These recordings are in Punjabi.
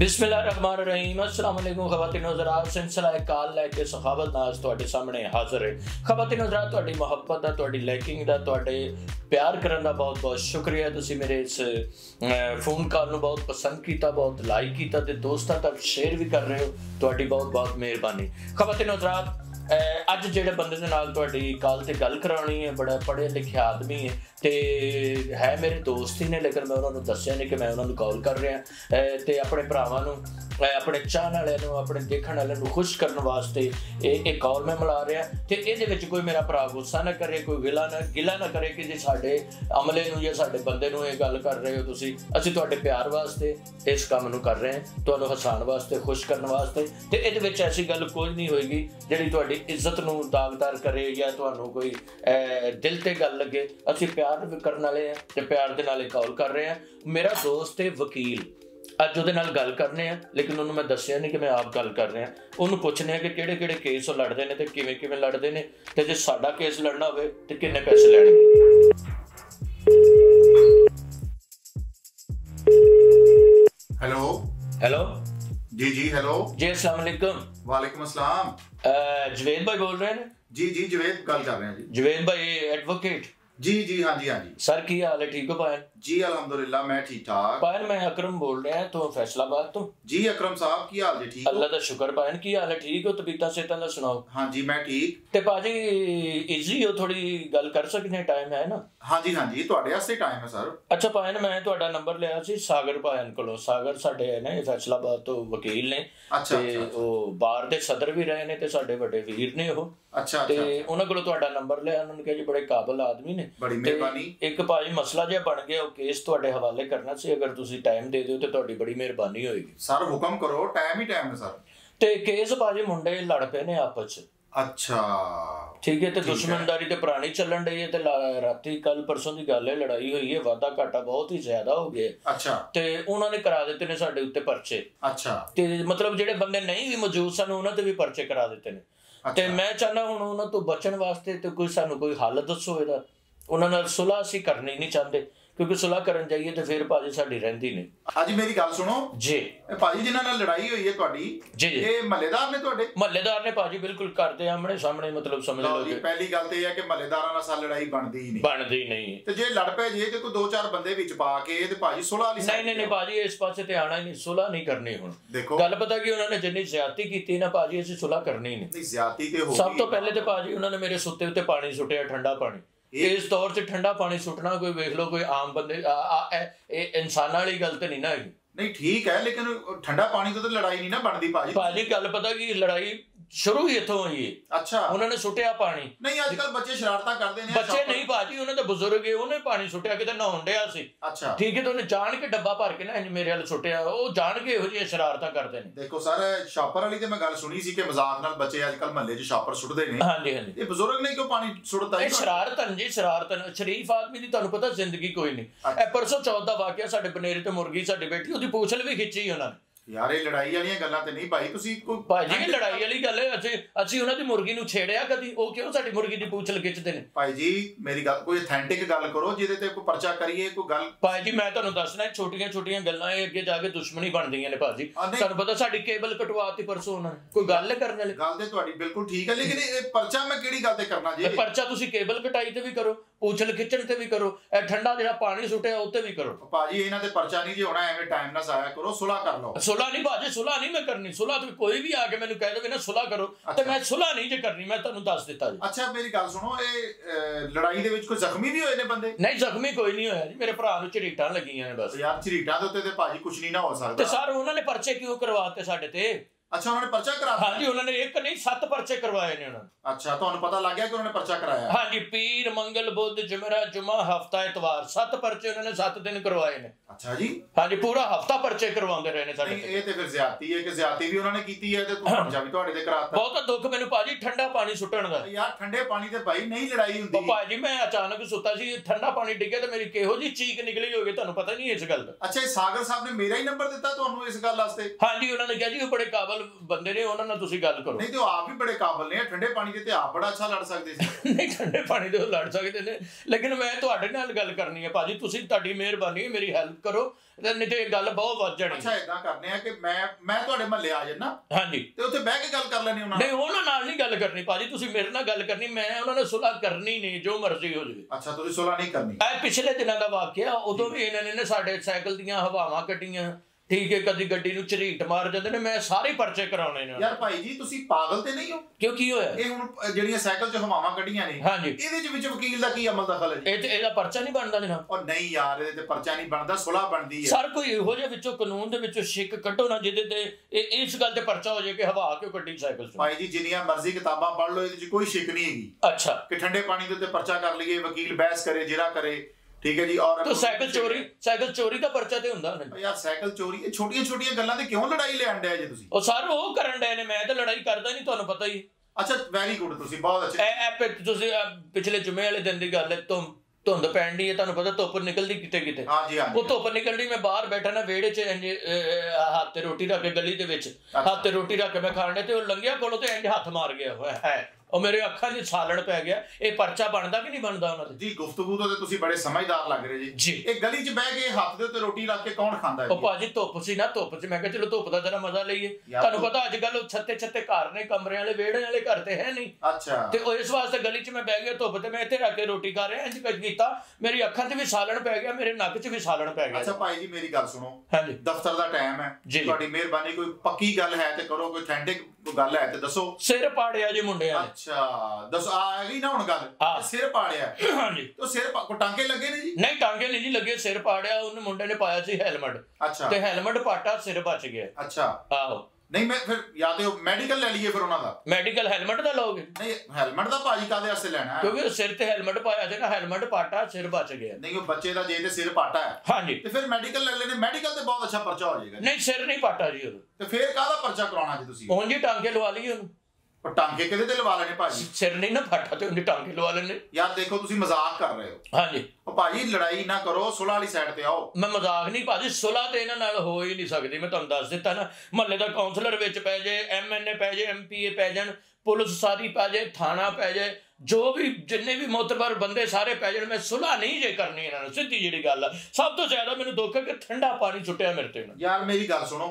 ਬਿਸਮਿਲ੍ਲਾਹਿਰਰਹਿਮਾਨਿਰਰਹੀਮ ਅਸਲਾਮ ਅਲੈਕੁਮ ਖਵਾਤਿਨ ਹਜ਼ਰਾਤ ਸਿਲਸਿਲਾ ਕਾਲ ਲੈ ਕੇ ਸਖਾਵਤ ਨਾਲ ਤੁਹਾਡੇ ਸਾਹਮਣੇ ਹਾਜ਼ਰ ਹੈ। ਖਵਾਤਿਨ ਹਜ਼ਰਾਤ ਤੁਹਾਡੀ ਮੁਹੱਬਤ ਦਾ, ਤੁਹਾਡੀ ਲਾਈਕਿੰਗ ਦਾ, ਤੁਹਾਡੇ ਪਿਆਰ ਕਰਨ ਦਾ ਬਹੁਤ ਬਹੁਤ ਸ਼ੁਕਰੀਆ। ਤੁਸੀਂ ਮੇਰੇ ਇਸ ਫੋਨ ਕਾਲ ਨੂੰ ਬਹੁਤ ਪਸੰਦ ਕੀਤਾ, ਬਹੁਤ ਲਾਈਕ ਕੀਤਾ ਤੇ ਦੋਸਤਾਂ ਤੱਕ ਸ਼ੇਅਰ ਵੀ ਕਰ ਰਹੇ ਹੋ। ਤੁਹਾਡੀ ਬਹੁਤ ਬਹੁਤ ਮਿਹਰਬਾਨੀ। ਖਵਾਤਿਨ ਹਜ਼ਰਾਤ ਅੱਜ ਜਿਹੜੇ ਬੰਦੇ ਦੇ ਨਾਲ ਤੁਹਾਡੀ ਕਾਲ ਤੇ ਗੱਲ ਕਰਾਉਣੀ ਹੈ, ਬੜਾ ਪੜ੍ਹੇ ਲਿਖਿਆ ਆਦਮੀ ਹੈ ਤੇ ਹੈ ਮੇਰੇ ਦੋਸਤ ਹੀ ਨੇ, ਲੇਕਿਨ ਮੈਂ ਉਹਨਾਂ ਨੂੰ ਦੱਸਿਆ ਨਹੀਂ ਕਿ ਮੈਂ ਉਹਨਾਂ ਨੂੰ ਕਾਲ ਕਰ ਰਿਹਾ। ਤੇ ਆਪਣੇ ਭਰਾਵਾਂ ਨੂੰ ਆਪਣੇ ਚਾਹਣ ਵਾਲਿਆਂ ਨੂੰ, ਆਪਣੇ ਦੇਖਣ ਵਾਲਿਆਂ ਨੂੰ ਖੁਸ਼ ਕਰਨ ਵਾਸਤੇ ਇਹ ਇਹ ਕਾਲ ਮੈਂ ਮਿਲਾ ਰਿਹਾ। ਤੇ ਇਹਦੇ ਵਿੱਚ ਕੋਈ ਮੇਰਾ ਭਰਾ ਗੁੱਸਾ ਨਾ ਕਰੇ, ਕੋਈ ਗਿਲਾ ਨਾ ਗਿਲਾ ਨਾ ਕਰੇ ਕਿ ਜੇ ਸਾਡੇ ਅਮਲੇ ਨੂੰ ਜਾਂ ਸਾਡੇ ਬੰਦੇ ਨੂੰ ਇਹ ਗੱਲ ਕਰ ਰਹੇ ਹੋ ਤੁਸੀਂ, ਅਸੀਂ ਤੁਹਾਡੇ ਪਿਆਰ ਵਾਸਤੇ ਇਸ ਕੰਮ ਨੂੰ ਕਰ ਰਹੇ ਹਾਂ। ਤੁਹਾਨੂੰ ਹਸਾਉਣ ਵਾਸਤੇ, ਖੁਸ਼ ਕਰਨ ਵਾਸਤੇ। ਤੇ ਇਹਦੇ ਵਿੱਚ ਐਸੀ ਗੱਲ ਕੋਈ ਨਹੀਂ ਹੋਏਗੀ ਜਿਹੜੀ ਤੁਹਾਡੀ ਇੱਜ਼ਤ ਨੂੰ ਦਾਗਦਾਰ ਕਰੇ ਜਾਂ ਤੁਹਾਨੂੰ ਕੋਈ ਦਿਲ ਤੇ ਗੱਲ ਲੱਗੇ। ਅਸੀਂ ਪਿਆਰ ਕਰਨ ਵਾਲੇ ਆ ਤੇ ਪਿਆਰ ਦੇ ਨਾਲ ਇਹ ਕਾਲ ਕਰ ਰਹੇ ਆ ਮੇਰਾ ਦੋਸਤ ਹੈ ਵਕੀਲ। ਅੱਜ ਉਹਦੇ ਨਾਲ ਗੱਲ ਕਰਨੇ ਆ ਲੇਕਿਨ ਉਹਨੂੰ ਮੈਂ ਦੱਸਿਆ ਨਹੀਂ ਕਿ ਮੈਂ ਆਪ ਗੱਲ ਕਰ ਰਿਹਾ। ਉਹਨੂੰ ਪੁੱਛਨੇ ਆ ਕਿ ਕਿਹੜੇ ਕਿਹੜੇ ਕੇਸ ਉਹ ਲੜਦੇ ਨੇ ਤੇ ਕਿਵੇਂ ਕਿਵੇਂ ਲੜਦੇ ਨੇ ਤੇ ਜੇ ਸਾਡਾ ਕੇਸ ਲੜਨਾ ਹੋਵੇ ਤੇ ਕਿੰਨੇ ਪੈਸੇ ਲੈਣਗੇ? ਹੈਲੋ? ਹੈਲੋ? ਜੀ ਜੀ ਹੈਲੋ? ਜੀ ਅਸਲਾਮ ਅਲੈਕਮ। ਵਾਲੇਕੁਮ ਅਸਲਾਮ। ਜਵੇਦ ਭਾਈ ਬੋਲ ਰਹੇ ਨੇ? ਜੀ ਜੀ ਜਵੇਦ ਗੱਲ ਕਰ ਰਹੇ ਹਾਂ ਜੀ। ਜਵੇਦ ਭਾਈ ਐਡਵੋਕੇਟ ਜੀ ਜੀ ਹਾਂਜੀ ਹਾਂਜੀ। ਸਰ ਕੀ ਹਾਲ ਹੈ? ਠੀਕ ਹੋ ਪਾਇਨ ਜੀ ਅਲਹਮਦੁਲਿਲਾ ਮੈਂ ਠੀਕ ਠਾਕ। ਪਾਇਨ ਮੈਂ ਅਕਰਮ ਬੋਲ ਰਿਹਾ ਤੋਂ ਫੈਸਲਾਬਾਦ ਤੋਂ। ਜੀ ਅਕਰਮ ਸਾਹਿਬ ਕੀ ਹਾਲ ਜੀ ਠੀਕ ਹੋ? ਅੱਲਾ ਦਾ ਸ਼ੁਕਰ ਪਾਇਨ ਕੀ ਹਾਲ ਹੈ ਠੀਕ ਹੋ? ਤਬੀਤਾ ਸੇਤਾਂ ਦਾ ਸੁਣਾਓ? ਹਾਂਜੀ ਮੈਂ ਠੀਕ। ਤੇ ਬਾਜੀ ਈਜ਼ੀ ਹੋ ਥੋੜੀ ਗੱਲ ਕਰ ਸਕਦੇ ਟਾਈਮ ਹੈ ਨਾ? ਹਾਂਜੀ ਹਾਂਜੀ ਤੁਹਾਡੇ ਵਾਸਤੇ ਟਾਈਮ ਹੈ ਸਰ। ਅੱਛਾ ਪਾਇਨ ਮੈਂ ਤੁਹਾਡਾ ਨੰਬਰ ਲਿਆ ਸੀ ਸਾਗਰ ਪਾਇਨ ਕੋਲੋਂ। ਸਾਗਰ ਸਾਡੇ ਨੇ ਫੈਸਲਾਬਾਦ ਤੋਂ ਵਕੀਲ ਨੇ। ਅੱਛਾ ਤੇ ਉਹ ਬਾਰ ਦੇ ਸਦਰ ਵੀ ਰਹੇ ਨੇ ਤੇ ਸਾਡੇ ਵੱਡੇ ਵੀਰ ਨੇ ਉਹ। ਅੱਛਾ ਤੇ ਉਹਨਾਂ ਕੋਲੋਂ ਤੁਹਾਡਾ ਨੰਬਰ ਲਿਆ ਉਹਨਾਂ ਨੇ ਕਿਹਾ ਜੀ ਬੜੇ ਕਾਬਲ ਆਦਮੀ ਨੇ। ਬੜੀ ਮਿਹਰਬਾਨੀ। ਇੱਕ ਭਾਜੀ ਮਸਲਾ ਜਿਹਾ ਬਣ ਗਿਆ ਉਹ ਕੇਸ ਤੁਹਾਡੇ ਹਵਾਲੇ ਕਰਨਾ ਸੀ ਅਗਰ ਤੁਸੀਂ ਟਾਈਮ ਦੇ ਦਿਓ ਤੇ ਤੁਹਾਡੀ ਬੜੀ ਮਿਹਰਬਾਨੀ ਹੋਏਗੀ। ਸਰ ਹੁਕਮ ਕਰੋ ਟਾਈਮ ਹੀ ਟਾਈਮ ਹੈ ਸਰ ਤੇ ਕੇਸ ਭਾਜੀ ਮੁੰਡੇ ਲੜ ਪਏ ਨੇ ਆਪਸ ਚ। ਅੱਛਾ। ਠੀਕ ਹੈ ਤੇ ਦੁਸ਼ਮਣਦਾਰੀ ਤੇ ਪੁਰਾਣੀ ਚੱਲਣ ਰਹੀ ਹੈ ਤੇ ਰਾਤੀ ਕੱਲ ਪਰਸੋਂ ਦੀ ਗੱਲ ਹੈ ਲੜਾਈ ਹੋਈ ਹੈ ਵਾਦਾ ਘਾਟਾ ਬਹੁਤ ਹੀ ਜ਼ਿਆਦਾ ਹੋ ਗਿਆ ਅੱਛਾ। ਤੇ ਉਹਨਾਂ ਨੇ ਕਰਾ ਦਿੱਤੇ ਨੇ ਸਾਡੇ ਉੱਤੇ ਪਰਚੇ। ਅੱਛਾ। ਤੇ ਮਤਲਬ ਜਿਹੜੇ ਬੰਦੇ ਨਹੀਂ ਵੀ ਮੌਜੂਦ ਸਨ ਉਹਨਾਂ ਤੇ ਵੀ ਪਰਚੇ ਕਰਾ ਦਿੱਤੇ ਨੇ। ਤੇ ਮੈਂ ਚਾਹਨਾ ਹੁਣ ਉਹਨਾਂ ਤੋਂ ਬਚਣ ਵਾਸਤੇ ਤੇ ਕੋਈ ਸਾਨੂੰ ਕੋਈ ਹੱਲ ਦੱਸੋ ਇਹਦਾ। ਉਹਨਾਂ ਨਾਲ ਸੁਲ੍ਹਾ ਅਸੀਂ ਕਰਨੀ ਨਹੀਂ ਚਾਹੁੰਦੇ। ਕਿਉਂਕਿ ਸੁਲ੍ਹਾ ਕਰਨ ਜਾਈਏ ਤੇ ਫਿਰ ਭਾਜੀ ਸਾਡੀ ਰਹਿੰਦੀ ਨਹੀਂ। ਅੱਜ ਮੇਰੀ ਗੱਲ ਸੁਣੋ। ਜੀ। ਇਹ ਭਾਜੀ ਜਿਨ੍ਹਾਂ ਨਾਲ ਲੜਾਈ ਹੋਈ ਹੈ ਤੁਹਾਡੀ ਜੀ ਇਹ ਮਹੱਲੇਦਾਰ ਨੇ ਤੁਹਾਡੇ? ਮਹੱਲੇਦਾਰ ਨੇ ਭਾਜੀ ਬਿਲਕੁਲ ਕਰਦੇ ਆਮਣੇ ਸਾਹਮਣੇ ਮਤਲਬ ਸਮਝ ਲਓ ਜੀ ਪਹਿਲੀ ਗੱਲ ਤੇ ਇਹ ਹੈ ਕਿ ਮਹੱਲੇਦਾਰਾਂ ਨਾਲ ਸਾਲ ਲੜਾਈ ਬਣਦੀ ਹੀ ਨਹੀਂ। ਬਣਦੀ ਨਹੀਂ। ਤੇ ਜੇ ਲੜ ਪਏ ਜੇ ਤੇ ਕੋਈ ਦੋ ਚਾਰ ਬੰਦੇ ਵਿੱਚ ਪਾ ਕੇ ਤੇ ਭਾਜੀ ਸੁਲ੍ਹਾ ਨਹੀਂ ਨਹੀਂ ਨਹੀਂ ਭਾਜੀ ਇਸ ਪਾਸੇ ਤੇ ਆਣਾ ਹੀ ਨਹੀਂ ਸੁਲ੍ਹਾ ਨਹੀਂ ਕਰਨੀ ਹੁਣ। ਦੇਖੋ। ਗੱਲ ਪਤਾ ਕੀ ਉਹਨਾਂ ਨੇ ਜਿੰਨੀ ਜ਼ਿਆਦਤੀ ਕੀਤੀ ਨਾ ਭਾਜੀ ਅਸੀਂ ਸੁਲ੍ਹਾ ਕਰਨੀ ਨਹੀਂ। ਨਹੀਂ ਜ਼ਿਆਦਤੀ ਤੇ ਹੋ ਸਭ ਤੋਂ ਪਹਿਲੇ ਤੇ ਭਾਜੀ ਉਹਨਾਂ ਨੇ ਮੇਰੇ ਸੁੱਤੇ ਉੱਤੇ ਪਾਣੀ ਸੁੱਟਿਆ ਠੰਡਾ ਪਾਣੀ। ਇਸ ਦੌਰ 'ਚ ਠੰਡਾ ਪਾਣੀ ਸੁੱਟਣਾ ਕੋਈ ਵੇਖ ਲਓ ਕੋਈ ਆਮ ਬੰਦੇ ਇਹ ਇਨਸਾਨਾਂ ਵਾਲੀ ਗੱਲ ਤੇ ਨਹੀਂ ਨਾ ਹੈਗੀ ਨਹੀਂ ਠੀਕ ਹੈ ਲੇਕਿਨ ਠੰਡਾ ਪਾਣੀ ਤੋਂ ਤਾਂ ਲੜਾਈ ਨਹੀਂ ਨਾ ਬਣਦੀ ਭਾਜੀ। ਭਾਜੀ ਗੱਲ ਪਤਾ ਕੀ ਲੜਾਈ ਸ਼ੁਰੂ ਹੀ ਇੱਥੋਂ ਹੈ। ਅੱਛਾ। ਉਹਨਾਂ ਨੇ ਸੁੱਟਿਆ ਪਾਣੀ। ਨਹੀਂ ਅੱਜ ਕੱਲ ਬੱਚੇ ਸ਼ਰਾਰਤਾਂ ਕਰਦੇ ਨੇ ਬੱਚੇ ਨਹੀਂ ਬਾਜੀ ਉਹਨਾਂ ਦੇ ਬਜ਼ੁਰਗ ਹੈ ਉਹਨੇ ਪਾਣੀ ਸੁੱਟਿਆ ਕਿਤੇ ਨਹਾਉਣ ਡਿਆ ਸੀ। ਅੱਛਾ। ਠੀਕ ਹੈ ਤੇ ਉਹਨੇ ਜਾਣ ਕੇ ਡੱਬਾ ਭਰ ਕੇ ਨਾ ਇੰਜ ਮੇਰੇ ਵੱਲ ਸੁੱਟਿਆ। ਉਹ ਜਾਣ ਕੇ ਇਹੋ ਜਿਹੀਆਂ ਸ਼ਰਾਰਤਾਂ ਕਰਦੇ ਨੇ। ਦੇਖੋ ਸਰ ਸ਼ਾਪਰ ਵਾਲੀ ਤੇ ਮੈਂ ਗੱਲ ਸੁਣੀ ਸੀ ਕਿ ਮਜ਼ਾਕ ਨਾਲ ਬੱਚੇ ਅੱਜ ਕੱਲ ਮਹੱਲੇ 'ਚ ਸ਼ਾਪਰ ਸੁੱਟਦੇ ਨੇ। ਹਾਂਜੀ ਹਾਂਜੀ। ਇਹ ਬਜ਼ੁਰਗ ਨੇ ਕਿਉਂ ਪਾਣੀ ਸੁੱਟਦਾ ਇਹ ਸ਼ਰਾਰਤਨ ਜੀ ਸ਼ਰਾਰਤਨ। ਸ਼ਰੀਫ ਆਦਮੀ ਦੀ ਤੁਹਾਨੂੰ ਪਤਾ ਜ਼ਿੰਦਗੀ ਕੋਈ ਨਹੀਂ। ਇਹ ਪਰਸੋਂ ਚੌਥ ਦਾ ਵਾਕਿਆ ਸਾਡੇ ਬਨੇਰੇ ਤੇ ਮੁਰਗੀ ਸਾਡੀ ਬੈਠੀ ਉਹਦੀ ਪੂਛਲ ਵੀ ਖਿੱਚੀ ਉਹਨਾਂ ਨੇ। ਯਾਰ ਇਹ ਲੜਾਈ ਵਾਲੀਆਂ ਗੱਲਾਂ ਤੇ ਨਹੀਂ ਭਾਈ ਤੁਸੀਂ ਕੋਈ ਭਾਜੀ ਲੜਾਈ ਵਾਲੀ ਗੱਲ ਹੈ ਅਸੀਂ ਅਸੀਂ ਉਹਨਾਂ ਦੀ ਮੁਰਗੀ ਨੂੰ ਛੇੜਿਆ ਕਦੀ ਉਹ ਕਿਉਂ ਸਾਡੀ ਮੁਰਗੀ ਦੀ ਪੂਛਲ ਖਿੱਚਦੇ ਨੇ? ਭਾਈ ਜੀ ਮੇਰੀ ਗੱਲ ਕੋਈ ਅਥੈਂਟਿਕ ਗੱਲ ਕਰੋ ਜਿਹਦੇ ਤੇ ਕੋਈ ਪਰਚਾ ਕਰੀਏ ਕੋਈ ਗੱਲ ਭਾਈ ਜੀ ਮੈਂ ਤੁਹਾਨੂੰ ਦੱਸਣਾ ਛੋਟੀਆਂ ਛੋਟੀਆਂ ਗੱਲਾਂ ਇਹ ਅੱਗੇ ਜਾ ਕੇ ਦੁਸ਼ਮਣੀ ਬਣਦੀਆਂ ਨੇ ਭਾਜੀ। ਤੁਹਾਨੂੰ ਪਤਾ ਸਾਡੀ ਕੇਬਲ ਕਟਵਾਤੀ ਪਰਸੋਂ ਉਹਨਾਂ ਨੇ ਕੋਈ ਗੱਲ ਕਰਨ ਵਾਲੇ? ਗੱਲ ਤੇ ਤੁਹਾਡੀ ਬਿਲਕੁਲ ਠੀਕ ਹੈ ਲੇਕਿਨ ਇਹ ਪਰਚਾ ਮੈਂ ਕਿਹੜੀ ਗੱਲ ਤੇ ਕਰਨਾ ਜੀ? ਪਰਚਾ ਤੁਸੀਂ ਕੇਬਲ ਕਟਾਈ ਤੇ ਵੀ ਕਰੋ। ਪੂਛਲ ਖਿੱਚਣ ਤੇ ਵੀ ਕਰੋ ਇਹ ਠੰਡਾ ਜਿਹੜਾ ਪਾਣੀ ਸੁੱਟਿਆ ਉੱਤੇ ਵੀ ਕਰੋ। ਭਾਜੀ ਇਹਨਾਂ ਦੇ ਪਰਚਾ ਨਹੀਂ ਜੇ ਹੋਣਾ ਐਵੇਂ ਟਾਈਮ ਨਾਲ ਜ਼ਾਇਆ ਕਰੋ ਸੁਲਾ ਕਰ ਲਓ। ਸੁਲਾ ਨਹੀਂ ਭਾਜੀ ਸੁਲਾ ਨਹੀਂ ਮੈਂ ਕਰਨੀ। ਸੁਲਾ ਤੇ ਕੋਈ ਵੀ ਆ ਕੇ ਮੈਨੂੰ ਕਹਿ ਦੇਵੇ ਨਾ ਸੁਲਾ ਕਰੋ। ਤੇ ਮੈਂ ਸੁਲਾ ਨਹੀਂ ਜੇ ਕਰਨੀ ਮੈਂ ਤੁਹਾਨੂੰ ਦੱਸ ਦਿੱਤਾ ਜੀ। ਅੱਛਾ ਮੇਰੀ ਗੱਲ ਸੁਣੋ ਇਹ ਲੜਾਈ ਦੇ ਵਿੱਚ ਕੋਈ ਜ਼ਖਮੀ ਵੀ ਹੋਏ ਨੇ ਬੰਦੇ? ਨਹੀਂ ਜ਼ਖਮੀ ਕੋਈ ਨਹੀਂ ਹੋਇਆ ਜੀ। ਮੇਰੇ ਭਰਾ ਨੂੰ ਝਰੀਟਾਂ ਲੱਗੀਆਂ ਨੇ ਬਸ। ਯਾਰ ਝਰੀਟਾਂ ਦੇ ਉੱਤੇ ਤੇ ਭਾਜੀ ਕੁਝ ਨਹੀਂ ਨਾ ਹੋ ਸਕਦਾ। ਤੇ ਸਰ ਉਹਨਾਂ ਨੇ ਪਰਚੇ ਕਿਉਂ ਕਰਵਾਤੇ ਸਾਡੇ ਤੇ? ਅੱਛਾ ਉਹਨਾਂ ਨੇ ਪਰਚਾ ਕਰਾਇਆ ਹਾਂਜੀ ਉਹਨਾਂ ਨੇ ਇੱਕ ਨਹੀਂ ਸੱਤ ਪਰਚੇ ਕਰਵਾਏ ਨੇ ਉਹਨਾਂ ਨੇ। ਅੱਛਾ ਤੁਹਾਨੂੰ ਪਤਾ ਲੱਗ ਗਿਆ ਕਿ ਉਹਨਾਂ ਨੇ ਪਰਚਾ ਕਰਾਇਆ? ਹਾਂਜੀ ਪੀਰ ਮੰਗਲ ਬੁੱਧ ਜੁਮਰਾ ਜੁਮਾ ਹਫਤਾ ਇਤਵਾਰ ਸੱਤ ਪਰਚੇ ਉਹਨਾਂ ਨੇ ਸੱਤ ਦਿਨ ਕਰਵਾਏ ਨੇ। ਅੱਛਾ ਜੀ। ਹਾਂਜੀ ਪੂਰਾ ਹਫਤਾ ਪਰਚੇ ਕਰਵਾਉਂਦੇ ਰਹੇ ਨੇ ਸਾਡੇ ਨਹੀਂ ਇਹ ਤੇ ਫਿਰ ਜ਼ਿਆਦਤੀ ਹੈ ਕਿ ਜ਼ਿਆਦਤੀ ਵੀ ਉਹਨਾਂ ਨੇ ਕੀਤੀ ਹੈ ਤੇ ਪਰਚਾ ਵੀ ਤੁਹਾਡੇ ਤੇ ਕਰਾਤਾ। ਬਹੁਤ ਦੁੱਖ ਮੈਨੂੰ ਭਾਜੀ ਠੰਡਾ ਪਾਣੀ ਸੁੱਟਣ ਦਾ। ਯਾਰ ਠੰਡੇ ਪਾਣੀ ਤੇ ਭਾਈ ਨਹੀਂ ਲੜਾਈ ਹੁੰਦੀ। ਭਾਜੀ ਮੈਂ ਅਚਾਨਕ ਸੁੱਤਾ ਸੀ ਠੰਡਾ ਪਾਣੀ ਡਿੱਗਿਆ ਤੇ ਮੇਰੀ ਕਿਹੋ ਜੀ ਚੀਕ ਨਿਕਲੀ ਹੋਗੇ ਤੁਹਾਨੂੰ ਪਤਾ ਨਹੀਂ ਇਸ ਗੱਲ ਦਾ। ਅੱਛਾ ਇਹ ਸਾਗਰ ਸਾਹਿਬ ਨੇ ਮੇਰਾ ਹੀ ਨੰਬਰ ਦਿੱਤਾ ਤੁਹਾਨੂੰ ਇਸ ਗੱਲ ਵਾਸਤੇ? ਹਾਂਜੀ ਉਹਨਾਂ ਨੇ ਕਿਹਾ ਜੀ ਉਹ ਬੜੇ ਕਾਬਲ ਕਾਬਲ ਬੰਦੇ ਨੇ ਉਹਨਾਂ ਨਾਲ ਤੁਸੀਂ ਗੱਲ ਕਰੋ। ਨਹੀਂ ਤੇ ਉਹ ਆਪ ਵੀ ਬੜੇ ਕਾਬਲ ਨੇ ਠੰਡੇ ਪਾਣੀ ਦੇ ਤੇ ਆਪ ਬੜਾ ਅੱਛਾ ਲੜ ਸਕਦੇ ਸੀ। ਨਹੀਂ ਠੰਡੇ ਪਾਣੀ ਦੇ ਲੜ ਸਕਦੇ ਨੇ। ਲੇਕਿਨ ਮੈਂ ਤੁਹਾਡੇ ਨਾਲ ਗੱਲ ਕਰਨੀ ਹੈ ਭਾਜੀ ਤੁਸੀਂ ਤੁਹਾਡੀ ਮਿਹਰਬਾਨੀ ਹੈ ਮੇਰੀ ਹੈਲਪ ਕਰੋ। ਤੇ ਨਹੀਂ ਤੇ ਇਹ ਗੱਲ ਬਹੁਤ ਵੱਧ ਜਾਣੀ। ਅੱਛਾ ਇਦਾਂ ਕਰਨੇ ਆ ਕਿ ਮੈਂ ਮੈਂ ਤੁਹਾਡੇ ਮਹੱਲੇ ਆ ਜਾਣਾ ਹਾਂਜੀ। ਤੇ ਉੱਥੇ ਬਹਿ ਕੇ ਗੱਲ ਕਰ ਲੈਣੀ ਉਹਨਾਂ ਨਹੀਂ ਨਾਲ ਉਹਨਾਂ ਨਾਲ ਨਹੀਂ ਗੱਲ ਕਰਨੀ ਭਾਜੀ ਤੁਸੀਂ ਮੇਰੇ ਨਾਲ ਗੱਲ ਕਰਨੀ ਮੈਂ ਉਹਨਾਂ ਨਾਲ ਸੁਲ੍ਹਾ ਕਰਨੀ ਨਹੀਂ ਜੋ ਮਰਜ਼ੀ ਹੋ ਜਾਵੇ। ਅੱਛਾ ਤੁਸੀਂ ਸੁਲਾ ਨਹੀਂ ਕਰਨੀ। ਇਹ ਪਿਛਲੇ ਦਿਨਾਂ ਦਾ ਵਾਕਿਆ ਉਦੋਂ ਵੀ ਇਹਨਾਂ ਨੇ ਸਾਡੇ ਸਾਈਕਲ ਦੀਆਂ ਹਵਾਵਾਂ ਕੱਢੀਆਂ ਠੀਕ ਹੈ ਕਦੀ ਗੱਡੀ ਨੂੰ ਝਰੀਟ ਮਾਰ ਜਾਂਦੇ ਨੇ ਮੈਂ ਸਾਰੇ ਪਰਚੇ ਕਰਾਉਣੇ ਨੇ। ਯਾਰ ਭਾਈ ਜੀ ਤੁਸੀਂ ਪਾਗਲ ਤੇ ਨਹੀਂ ਹੋ? ਕਿਉਂ ਕੀ ਹੋਇਆ? ਇਹ ਹੁਣ ਜਿਹੜੀਆਂ ਸਾਈਕਲ 'ਚ ਹਵਾਵਾਂ ਕੱਢੀਆਂ ਨੇ ਹਾਂਜੀ। ਇਹਦੇ 'ਚ ਵਿੱਚ ਵਕੀਲ ਦਾ ਕੀ ਅਮਲ ਦਖਲ ਹੈ ਜੀ? ਇਹ ਤੇ ਇਹਦਾ ਪਰਚਾ ਨਹੀਂ ਬਣਦਾ ਜਨਾਬ। ਉਹ ਨਹੀਂ ਯਾਰ ਇਹਦੇ ਤੇ ਪਰਚਾ ਨਹੀਂ ਬਣਦਾ ਸੁਲਾ ਬਣਦੀ ਹੈ। ਸਰ ਕੋਈ ਇਹੋ ਜਿਹਾ ਵਿੱਚੋਂ ਕਾਨੂੰਨ ਦੇ ਵਿੱਚੋਂ ਸ਼ਿਕ ਕੱਢੋ ਨਾ ਜਿਹਦੇ ਤੇ ਇਹ ਇਸ ਗੱਲ ਤੇ ਪਰਚਾ ਹੋ ਜਾਏ ਕਿ ਹਵਾ ਕਿਉਂ ਕੱਢੀ ਸਾਈਕਲ ਚੋਂ। ਭਾਈ ਜੀ ਜਿੰਨੀਆਂ ਮਰਜ਼ੀ ਕਿਤਾਬਾਂ ਪੜ੍ਹ ਲਓ ਇਹਦੇ 'ਚ ਕੋਈ ਸ਼ਿਕ ਨਹੀਂ ਹੈਗੀ। ਅੱਛਾ। ਕਿ ਠੰਡੇ ਪਾਣੀ ਦੇ ਉੱਤੇ ਪਰਚਾ ਕਰ ਲਈਏ ਵਕੀਲ ਬਹਿਸ ਕਰੇ ਜਿਹੜਾ ਕਰੇ ਠੀਕ ਹੈ ਜੀ ਔਰ ਤਾਂ ਸਾਈਕਲ ਚੋਰੀ ਸਾਈਕਲ ਚੋਰੀ ਦਾ ਪਰਚਾ ਤੇ ਹੁੰਦਾ ਨਾ ਯਾਰ ਸਾਈਕਲ ਚੋਰੀ ਇਹ ਛੋਟੀਆਂ ਛੋਟੀਆਂ ਗੱਲਾਂ ਤੇ ਕਿਉਂ ਲੜਾਈ ਲੈਣ ਡਿਆ ਜੇ ਤੁਸੀਂ? ਉਹ ਸਰ ਉਹ ਕਰਨ ਡਏ ਨੇ ਮੈਂ ਤਾਂ ਲੜਾਈ ਕਰਦਾ ਨਹੀਂ ਤੁਹਾਨੂੰ ਪਤਾ ਹੀ ਅੱਛਾ ਵੈਰੀ ਗੁੱਡ ਤੁਸੀਂ ਬਹੁਤ ਅੱਛੇ ਐ ਤੁਸੀਂ ਪਿਛਲੇ ਜੁਮੇ ਵਾਲੇ ਦਿਨ ਦੀ ਗੱਲ ਹੈ ਧੁੰ- ਧੁੰਦ ਪੈਣ ਦੀ ਹੈ ਤੁਹਾਨੂੰ ਪਤਾ ਧੁੱਪ ਨਿਕਲਦੀ ਕਿਤੇ ਕਿਤੇ। ਹਾਂਜੀ ਹਾਂਜੀ ਉਹ ਧੁੱਪ ਨਿਕਲਦੀ ਮੈਂ ਬਾਹਰ ਬੈਠਾ ਨਾ ਵਿਹੜੇ 'ਚ ਹੱਥ ਤੇ ਰੋਟੀ ਰੱਖ ਕੇ ਗਲੀ ਦੇ ਵਿੱਚ ਹੱਥ ਤੇ ਰੋਟੀ ਰੱਖ ਕੇ ਮੈਂ ਖਾਣ ਡਿਆ ਤੇ ਉਹ ਲੰਘਿਆ ਕੋਲੋਂ ਤੇ ਇੰਜ ਹੱਥ ਮਾਰ ਗਿਆ ਹੋਇਆ ਹੈ। ਉਹ ਮੇਰੇ ਅੱਖਾਂ 'ਚ ਛਾਲਣ ਪੈ ਗਿਆ। ਇਹ ਪਰਚਾ ਬਣਦਾ ਕਿ ਨਹੀਂ ਬਣਦਾ ਉਹਨਾਂ ਤੇ ਜੀ ਗੁਫ਼ਤਗੂ ਤੋਂ ਤੇ ਤੁਸੀਂ ਬੜੇ ਸਮਝਦਾਰ ਲੱਗ ਰਹੇ ਜੀ। ਜੀ। ਇਹ ਗਲੀ 'ਚ ਬਹਿ ਕੇ ਹੱਥ ਦੇ ਉੱਤੇ ਰੋਟੀ ਰੱਖ ਕੇ ਕੌਣ ਖਾਂਦਾ ਹੈ ਉਹ? ਭਾਜੀ ਧੁੱਪ ਸੀ ਨਾ ਧੁੱਪ 'ਚ। ਮੈਂ ਕਿਹਾ ਚਲੋ ਧੁੱਪ ਦਾ ਜਰਾ ਮਜ਼ਾ ਲਈਏ। ਤੁਹਾਨੂੰ ਪਤਾ ਅੱਜ ਕੱਲ ਛੱਤੇ ਛੱਤੇ ਘਰ ਨੇ ਕਮਰਿਆਂ ਵਾਲੇ ਵਿਹੜੇ ਵਾਲੇ ਘਰ ਤੇ ਹੈ ਨਹੀਂ। ਅੱਛਾ। ਤੇ ਉਹ ਇਸ ਵਾਸਤੇ ਗਲੀ 'ਚ ਮੈਂ ਬਹਿ ਗਿਆ ਧੁੱਪ ਤੇ ਮੈਂ ਇੱਥੇ ਰੱਖ ਕੇ ਰੋਟੀ ਖਾ ਰਿਹਾ ਇੰਜ ਕੁਝ ਕੀਤਾ। ਮੇਰੀ ਅੱਖਾਂ 'ਚ ਵੀ ਸਾਲਣ ਪੈ ਗਿਆ ਮੇਰੇ ਨੱਕ 'ਚ ਵੀ ਸਾਲਣ ਪੈ ਗਿਆ ਅੱਛਾ ਭਾਈ ਜੀ ਮੇਰੀ ਗੱਲ ਸੁਣੋ। ਹਾਂਜੀ। ਦਫ਼ਤਰ ਦਾ ਟਾਈਮ ਹੈ। ਤੁਹਾਡੀ ਮਿਹਰਬਾਨੀ ਕੋਈ ਪੱਕੀ ਗੱਲ ਹੈ ਤੇ ਕਰੋ ਕੋਈ ਅਥੈਂਟਿਕ ਕੋਈ ਗੱਲ ਹੈ ਤੇ ਦੱਸੋ। ਸਿਰ ਪਾੜਿਆ ਜੀ ਮੁੰਡਿਆਂ ਨੇ। ਅੱਛਾ ਦੱਸੋ ਆ ਗਈ ਨਾ ਹੁਣ ਗੱਲ। ਸਿਰ ਪਾੜਿਆ। ਹਾਂਜੀ। ਤੇ ਸਿਰ ਕੋਈ ਟਾਂਕੇ ਲੱਗੇ ਨੇ ਜੀ? ਨਹੀਂ ਟਾਂਗੇ ਨਹੀਂ ਜੀ ਲੱਗੇ ਸਿਰ ਪਾੜਿਆ ਉਹਨੇ ਮੁੰਡੇ ਨੇ ਪਾਇਆ ਸੀ ਹੈਲਮਟ। ਅੱਛਾ। ਤੇ ਹੈਲਮਟ ਪਾਟਾ ਸਿਰ ਬਚ ਗਿਆ। ਅੱਛਾ। ਆਹੋ। ਨਹੀਂ ਮੈਂ ਫਿਰ ਜਾਂ ਤੇ ਮੈਡੀਕਲ ਲੈ ਲਈਏ ਫਿਰ ਉਹਨਾਂ ਦਾ। ਮੈਡੀਕਲ ਹੈਲਮਟ ਦਾ ਲਓਗੇ? ਨਹੀਂ ਹੈਲਮਟ ਦਾ ਭਾਜੀ ਕਾਦੇ ਵਾਸਤੇ ਲੈਣਾ ਹੈ? ਕਿਉਂਕਿ ਸਿਰ ਤੇ ਹੈਲਮਟ ਪਾਇਆ ਸੀ ਨਾ ਹੈਲਮਟ ਪਾਟਾ ਸਿਰ ਬਚ ਗਿਆ। ਨਹੀਂ ਉਹ ਬੱਚੇ ਦਾ ਜੇ ਤੇ ਸਿਰ ਪਾਟਾ ਹੈ। ਹਾਂਜੀ। ਤੇ ਫਿਰ ਮੈਡੀਕਲ ਲੈ ਲੈਣੇ ਮੈਡੀਕਲ ਤੇ ਬਹੁਤ ਅੱਛਾ ਪਰਚਾ ਹੋ ਜਾਏਗਾ ਜੀ। ਨਹੀਂ ਸਿਰ ਨਹੀਂ ਪਾਟਾ ਜੀ ਉਹ ਤੇ ਫਿਰ ਕਾਹਦਾ ਪਰਚਾ ਕਰਾਉਣਾ ਜੀ ਤੁਸੀਂ? ਉਂਝ ਹੀ ਟਾਂਕੇ ਲਵਾ ਲਈਏ ਉਹਨੂੰ। ਟਾਂਕੇ ਕਿਹਦੇ ਤੇ ਲਵਾ ਲੈਣੇ ਭਾਜੀ? ਸਿਰ ਨਹੀਂ ਨਾ ਫਾਟਾ ਤੇ ਉਹਨੇ ਟਾਂਕੇ ਲਵਾ ਲੈਣੇ। ਯਾਰ ਦੇਖੋ ਤੁਸੀਂ ਮਜ਼ਾਕ ਕਰ ਰਹੇ ਹੋ। ਹਾਂਜੀ। ਉਹ ਭਾਜੀ ਲੜਾਈ ਨਾ ਕਰੋ ਸੁਲ੍ਹਾ ਵਾਲੀ ਸਾਈਡ ਤੇ ਆਓ। ਮੈਂ ਮਜ਼ਾਕ ਨਹੀਂ ਭਾਜੀ ਸੁਲਾ ਤੇ ਇਹਨਾਂ ਨਾਲ ਹੋ ਹੀ ਨਹੀਂ ਸਕਦੀ ਮੈਂ ਤੁਹਾਨੂੰ ਦੱਸ ਦਿੱਤਾ ਨਾ। ਮਹੱਲੇ ਦਾ ਕਾਉਂਸਲਰ ਵਿੱਚ ਪੈ ਜੇ ਐਮਐਨਏ ਪੈ ਜੇ ਐਮਪੀਏ ਪੈ ਜਾਣ ਪੁਲਿਸ ਸਾਰੀ ਪੈ ਜੇ ਥਾਣਾ ਪੈ ਜੇ ਜੋ ਵੀ ਜਿੰਨੇ ਵੀ ਮੋਤਬਰ ਬੰਦੇ ਸਾਰੇ ਪੈ ਜਾਣ ਮੈਂ ਸੁਲਾ ਨਹੀਂ ਜੇ ਕਰਨੀ ਇਹਨਾਂ ਨੂੰ ਸਿੱਧੀ ਜਿਹੜੀ ਗੱਲ ਆ। ਸਭ ਤੋਂ ਜ਼ਿਆਦਾ ਮੈਨੂੰ ਦੁੱਖ ਹੈ ਕਿ ਠੰਡਾ ਪਾਣੀ ਛੁੱਟਿਆ ਮੇਰੇ ਤੇ ਯਾਰ ਮੇਰੀ ਗੱਲ ਸੁਣੋ।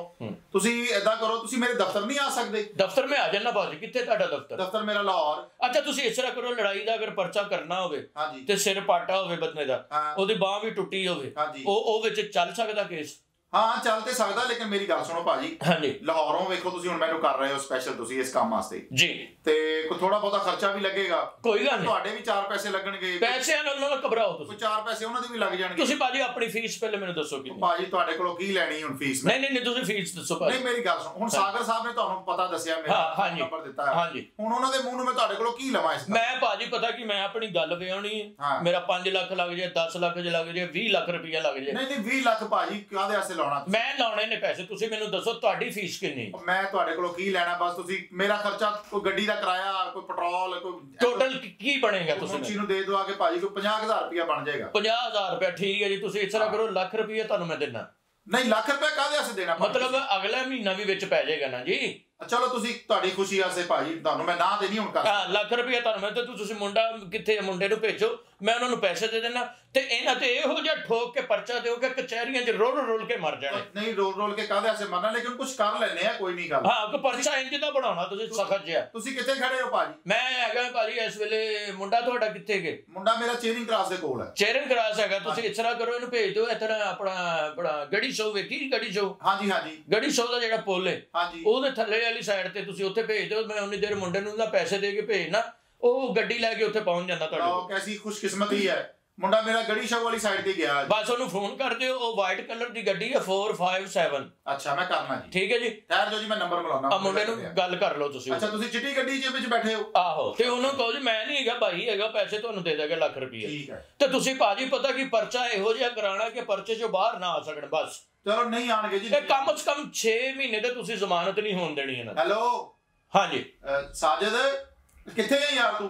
ਤੁਸੀਂ ਏਦਾਂ ਕਰੋ ਤੁਸੀਂ ਮੇਰੇ ਦਫ਼ਤਰ ਨਹੀਂ ਆ ਸਕਦੇ। ਦਫ਼ਤਰ ਮੈਂ ਆ ਜਾਣਾ ਭਾਜੀ ਕਿੱਥੇ ਤੁਹਾਡਾ ਦਫ਼ਤਰ? ਦਫ਼ਤਰ ਮੇਰਾ ਲਾਹੌਰ। ਅੱਛਾ ਤੁਸੀਂ ਇਸ ਤਰ੍ਹਾਂ ਕਰੋ ਲੜਾਈ ਦਾ ਅਗਰ ਪਰਚਾ ਕਰਨਾ ਹੋਵੇ ਤੇ ਸਿਰ ਪਾਟਾ ਹੋਵੇ ਬੰਦੇ ਦਾ ਉਹਦੀ ਬਾਹ ਵੀ ਟੁੱਟੀ ਹੋਵੇ ਉਹ ਉਹ ਵਿੱਚ ਚੱਲ ਸਕਦਾ ਕੇਸ? ਹਾਂ ਚੱਲ ਤੇ ਸਕਦਾ ਲੇਕਿਨ ਮੇਰੀ ਗੱਲ ਸੁਣੋ ਭਾਜੀ। ਹਾਂਜੀ। ਲਾਹੌਰੋਂ ਵੇਖੋ ਤੁਸੀਂ ਹੁਣ ਮੈਨੂੰ ਕਰ ਰਹੇ ਹੋ ਸਪੈਸ਼ਲ ਤੁਸੀਂ ਇਸ ਕੰਮ ਵਾਸਤੇ। ਜੀ। ਤੇ ਕੋਈ ਥੋੜਾ ਬਹੁਤਾ ਖਰਚਾ ਵੀ ਲੱਗੇਗਾ। ਕੋਈ ਗੱਲ ਨਹੀਂ। ਤੁਹਾਡੇ ਵੀ 4 ਪੈਸੇ ਲੱਗਣਗੇ। ਪੈਸਿਆਂ ਨਾਲ ਨਾ ਘਬਰਾਓ ਤੁਸੀਂ। 4 ਪੈਸੇ ਉਹਨਾਂ ਦੇ ਵੀ ਲੱਗ ਜਾਣਗੇ। ਤੁਸੀਂ ਭਾਜੀ ਆਪਣੀ ਫੀਸ ਪਹਿਲੇ ਮੈਨੂੰ ਦੱਸੋ ਕਿੰਨੀ ਭਾਜੀ ਤੁਹਾਡੇ ਕੋਲੋਂ ਕੀ ਲੈਣੀ ਹੁਣ ਫੀਸ ਨਹੀਂ ਨਹੀਂ ਨਹੀਂ ਤੁਸੀਂ ਫੀਸ ਦੱਸੋ ਨਹੀਂ ਭਾਜੀ ਮੇਰੀ ਗੱਲ ਸੁਣੋ। ਹੁਣ ਸਾਗਰ ਸਾਹਿਬ ਨੇ ਤੁਹਾਨੂੰ ਪਤਾ ਦੱਸਿਆ ਮੇਰਾ। ਨੰਬਰ ਦਿੱਤਾ ਹੈ। ਹਾਂਜੀ। ਹੁਣ ਉਹਨਾਂ ਦੇ ਮੂੰਹ ਨੂੰ ਮੈਂ ਤੁਹਾਡੇ ਕੋਲੋਂ ਕੀ ਲਵਾਂ ਇਸ ਮੈਂ ਭਾਜੀ ਪਤਾ ਕਿ ਮੈਂ ਆਪਣੀ ਗੱਲ ਵਿਆਉਣੀ ਹੈ। ਮੇਰਾ 5 ਲੱਖ ਲੱਗ ਜਾਏ 10 ਲੱਖ ਜੇ ਲੱਗ ਜਾਏ 20 ਲੱਖ ਰੁਪਇਆ ਲੱਗ ਜਾਏ। ਨਹੀਂ ਨਹੀਂ 20 ਲੱਖ ਭਾਜੀ ਕਾਹਦੇ ਵਾਸਤੇ ਲਾਉਣਾ ਤੁਸੀਂ? ਮੈਂ ਲਾਉਣੇ ਨੇ ਪੈਸੇ ਤੁਸੀਂ ਮੈਨੂੰ ਦੱਸੋ ਤੁਹਾਡੀ ਫੀਸ ਕਿੰਨੀ? ਮੈਂ ਤੁਹਾਡੇ ਕੋਲੋਂ ਕੀ ਲੈਣਾ ਬਸ ਤੁਸੀਂ ਮੇਰਾ ਖਰਚਾ ਕੋਈ ਗੱਡੀ ਦਾ ਕਿਰਾਇਆ ਕੋਈ ਪੈਟਰੋਲ ਕੋਈ ਟੋਟਲ ਕੀ ਬਣੇਗਾ ਤੁਸੀਂ ਤੁਸੀਂ ਨੂੰ ਦੇ ਦਵਾ ਕੇ ਭਾਜੀ ਕੋਈ 50000 ਰੁਪਇਆ ਬਣ ਜਾਏਗਾ 50000 ਰੁਪਇਆ ਠੀਕ ਹੈ ਜੀ ਤੁਸੀਂ ਇਸ ਤਰ੍ਹਾਂ ਕਰੋ ਲੱਖ ਰੁਪਇਆ ਤੁਹਾਨੂੰ ਮੈਂ ਦੇਣਾ ਨਹੀਂ ਲੱਖ ਰੁਪਇਆ ਕਾਹਦੇ ਵਾਸਤੇ ਦੇਣਾ ਭਾਜੀ? ਮਤਲਬ ਅਗਲਾ ਮਹੀਨਾ ਵੀ ਵਿੱਚ ਪੈ ਜਾਏਗਾ ਨਾ ਜੀ ਚਲੋ ਤੁਸੀਂ ਤੁਹਾਡੀ ਖੁਸ਼ੀ ਵਾਸਤੇ ਭਾਜੀ ਤੁਹਾਨੂੰ ਮੈਂ ਨਾ ਦੇਣੀ ਹੁਣ ਕਰ ਹਾਂ ਲੱਖ ਰੁਪਇਆ ਤੁਹਾਨੂੰ ਮੈਂ ਤੇ ਤੁਸੀਂ ਮੁੰਡਾ ਕਿੱਥੇ ਹੈ ਮੁੰਡੇ ਨੂੰ ਭੇਜੋ ਮੈਂ ਉਹਨਾਂ ਨੂੰ ਪੈਸੇ ਦੇ ਦੇਣਾ ਤੇ ਇਹਨਾਂ ਤੇ ਇਹੋ ਜਿਹਾ ਠੋਕ ਕੇ ਪਰਚਾ ਦਿਓ ਕਿ ਕਚਹਿਰੀਆਂ 'ਚ ਰੋਲ ਰੋਲ ਕੇ ਮਰ ਜਾਣੇ। ਨਹੀਂ ਰੋਲ ਰੋਲ ਕੇ ਕਾਹਦੇ ਵਾਸਤੇ ਮਰਨਾ? ਲੇਕਿਨ ਕੁਝ ਕਰ ਲੈਨੇ ਆ ਕੋਈ ਨਹੀਂ ਗੱਲ। ਹਾਂ ਕਿ ਪਰਚਾ ਇੰਜ ਦਾ ਬਣਾਉਣਾ ਤੁਸੀਂ ਸਖਤ ਜਿਹਾ। ਤੁਸੀਂ ਕਿੱਥੇ ਖੜੇ ਹੋ ਭਾਜੀ? ਮੈਂ ਹੈਗਾ ਭਾਜੀ ਇਸ ਵੇਲੇ ਮੁੰਡਾ ਤੁਹਾਡਾ ਕਿੱਥੇ ਗਏ ਮੁੰਡਾ ਮੇਰਾ ਚੇਅਰਿੰਗ ਕਲਾਸ ਦੇ ਕੋਲ ਹੈ। ਚੇਰਨ ਕਰਾਸ ਹੈਗਾ ਤੁਸੀਂ ਇਸ ਤਰ੍ਹਾਂ ਕਰੋ ਇਹਨੂੰ ਭੇਜ ਦਿਓ ਇਸ ਤਰ੍ਹਾਂ ਆਪਣਾ ਆਪਣਾ ਗੜੀ ਸ਼ੋ ਵੇਖੀ ਗੜੀ ਸ਼ੋ ਹਾਂਜੀ ਹਾਂਜੀ। ਗੜੀ ਸ਼ੋ ਦਾ ਜਿਹੜਾ ਪੁੱਲ ਹੈ ਹਾਂਜੀ। ਉਹਦੇ ਥੱਲੇ ਵਾਲੀ ਸਾਈਡ ਤੇ ਤੁਸੀਂ ਉੱਥੇ ਭੇਜ ਦਿਓ ਮੈਂ ਉਨੀ ਦੇਰ ਮੁੰਡੇ ਨੂੰ ਨਾ ਪੈਸੇ ਦੇ ਕੇ ਭੇਜਣਾ ਉਹ ਗੱਡੀ ਲੈ ਕੇ ਉੱਥੇ ਪਹੁੰਚ ਜਾਂਦਾ ਤੁਹਾਡੇ ਕੋਲ। ਕੈਸੀ ਖੁਸ਼ਕਿਸਮਤੀ ਹੈ। ਮੁੰਡਾ ਮੇਰਾ ਗੜੀ ਸ਼ਾਹ ਵਾਲੀ ਸਾਈਡ ਤੇ ਗਿਆ ਬਸ ਉਹਨੂੰ ਫੋਨ ਕਰ ਦਿਓ ਉਹ ਵਾਈਟ ਕਲਰ ਦੀ ਗੱਡੀ ਹੈ 457 ਅੱਛਾ ਮੈਂ ਕਰਨਾ ਜੀ। ਠੀਕ ਹੈ ਜੀ? ਠਹਿਰ ਜਾਓ ਜੀ ਮੈਂ ਨੰਬਰ ਮਿਲਾਉਣਾ ਆ ਮੁੰਡੇ ਨੂੰ ਗੱਲ ਕਰ ਲਓ ਤੁਸੀਂ ਅੱਛਾ ਤੁਸੀਂ ਚਿੱਟੀ ਗੱਡੀ ਦੇ ਵਿੱਚ ਬੈਠੇ ਹੋ? ਆਹੋ ਤੇ ਉਹਨੂੰ ਕਹੋ ਜੀ ਮੈਂ ਨਹੀਂ ਹੈਗਾ ਭਾਈ ਹੈਗਾ ਪੈਸੇ ਤੁਹਾਨੂੰ ਦੇ ਦਾਂਗੇ ਲੱਖ ਰੁਪਏ ਠੀਕ ਹੈ। ਤੇ ਤੁਸੀਂ ਭਾਜੀ ਪਤਾ ਕੀ ਪਰਚਾ ਇਹੋ ਜਿਹਾ ਕਰਾਣਾ ਕਿ ਪਰਚੇ ਚੋਂ ਬਾਹਰ ਨਾ ਆ ਸਕਣ ਬਸ। ਚਲੋ ਨਹੀਂ ਆਣਗੇ ਜੀ। ਇਹ ਕਮ ਸੇ ਕਮ 6 ਮਹੀਨੇ ਤੇ ਤੁਸੀਂ ਜ਼ਮਾਨਤ ਨਹੀਂ ਹੋਣ ਦੇਣੀ ਇਹਨਾਂ ਦੀ। ਹੈਲੋ? ਹਾਂਜੀ। ਸਾਜਦ ਕਿੱਥੇ ਹੈ ਯਾਰ ਤੂੰ?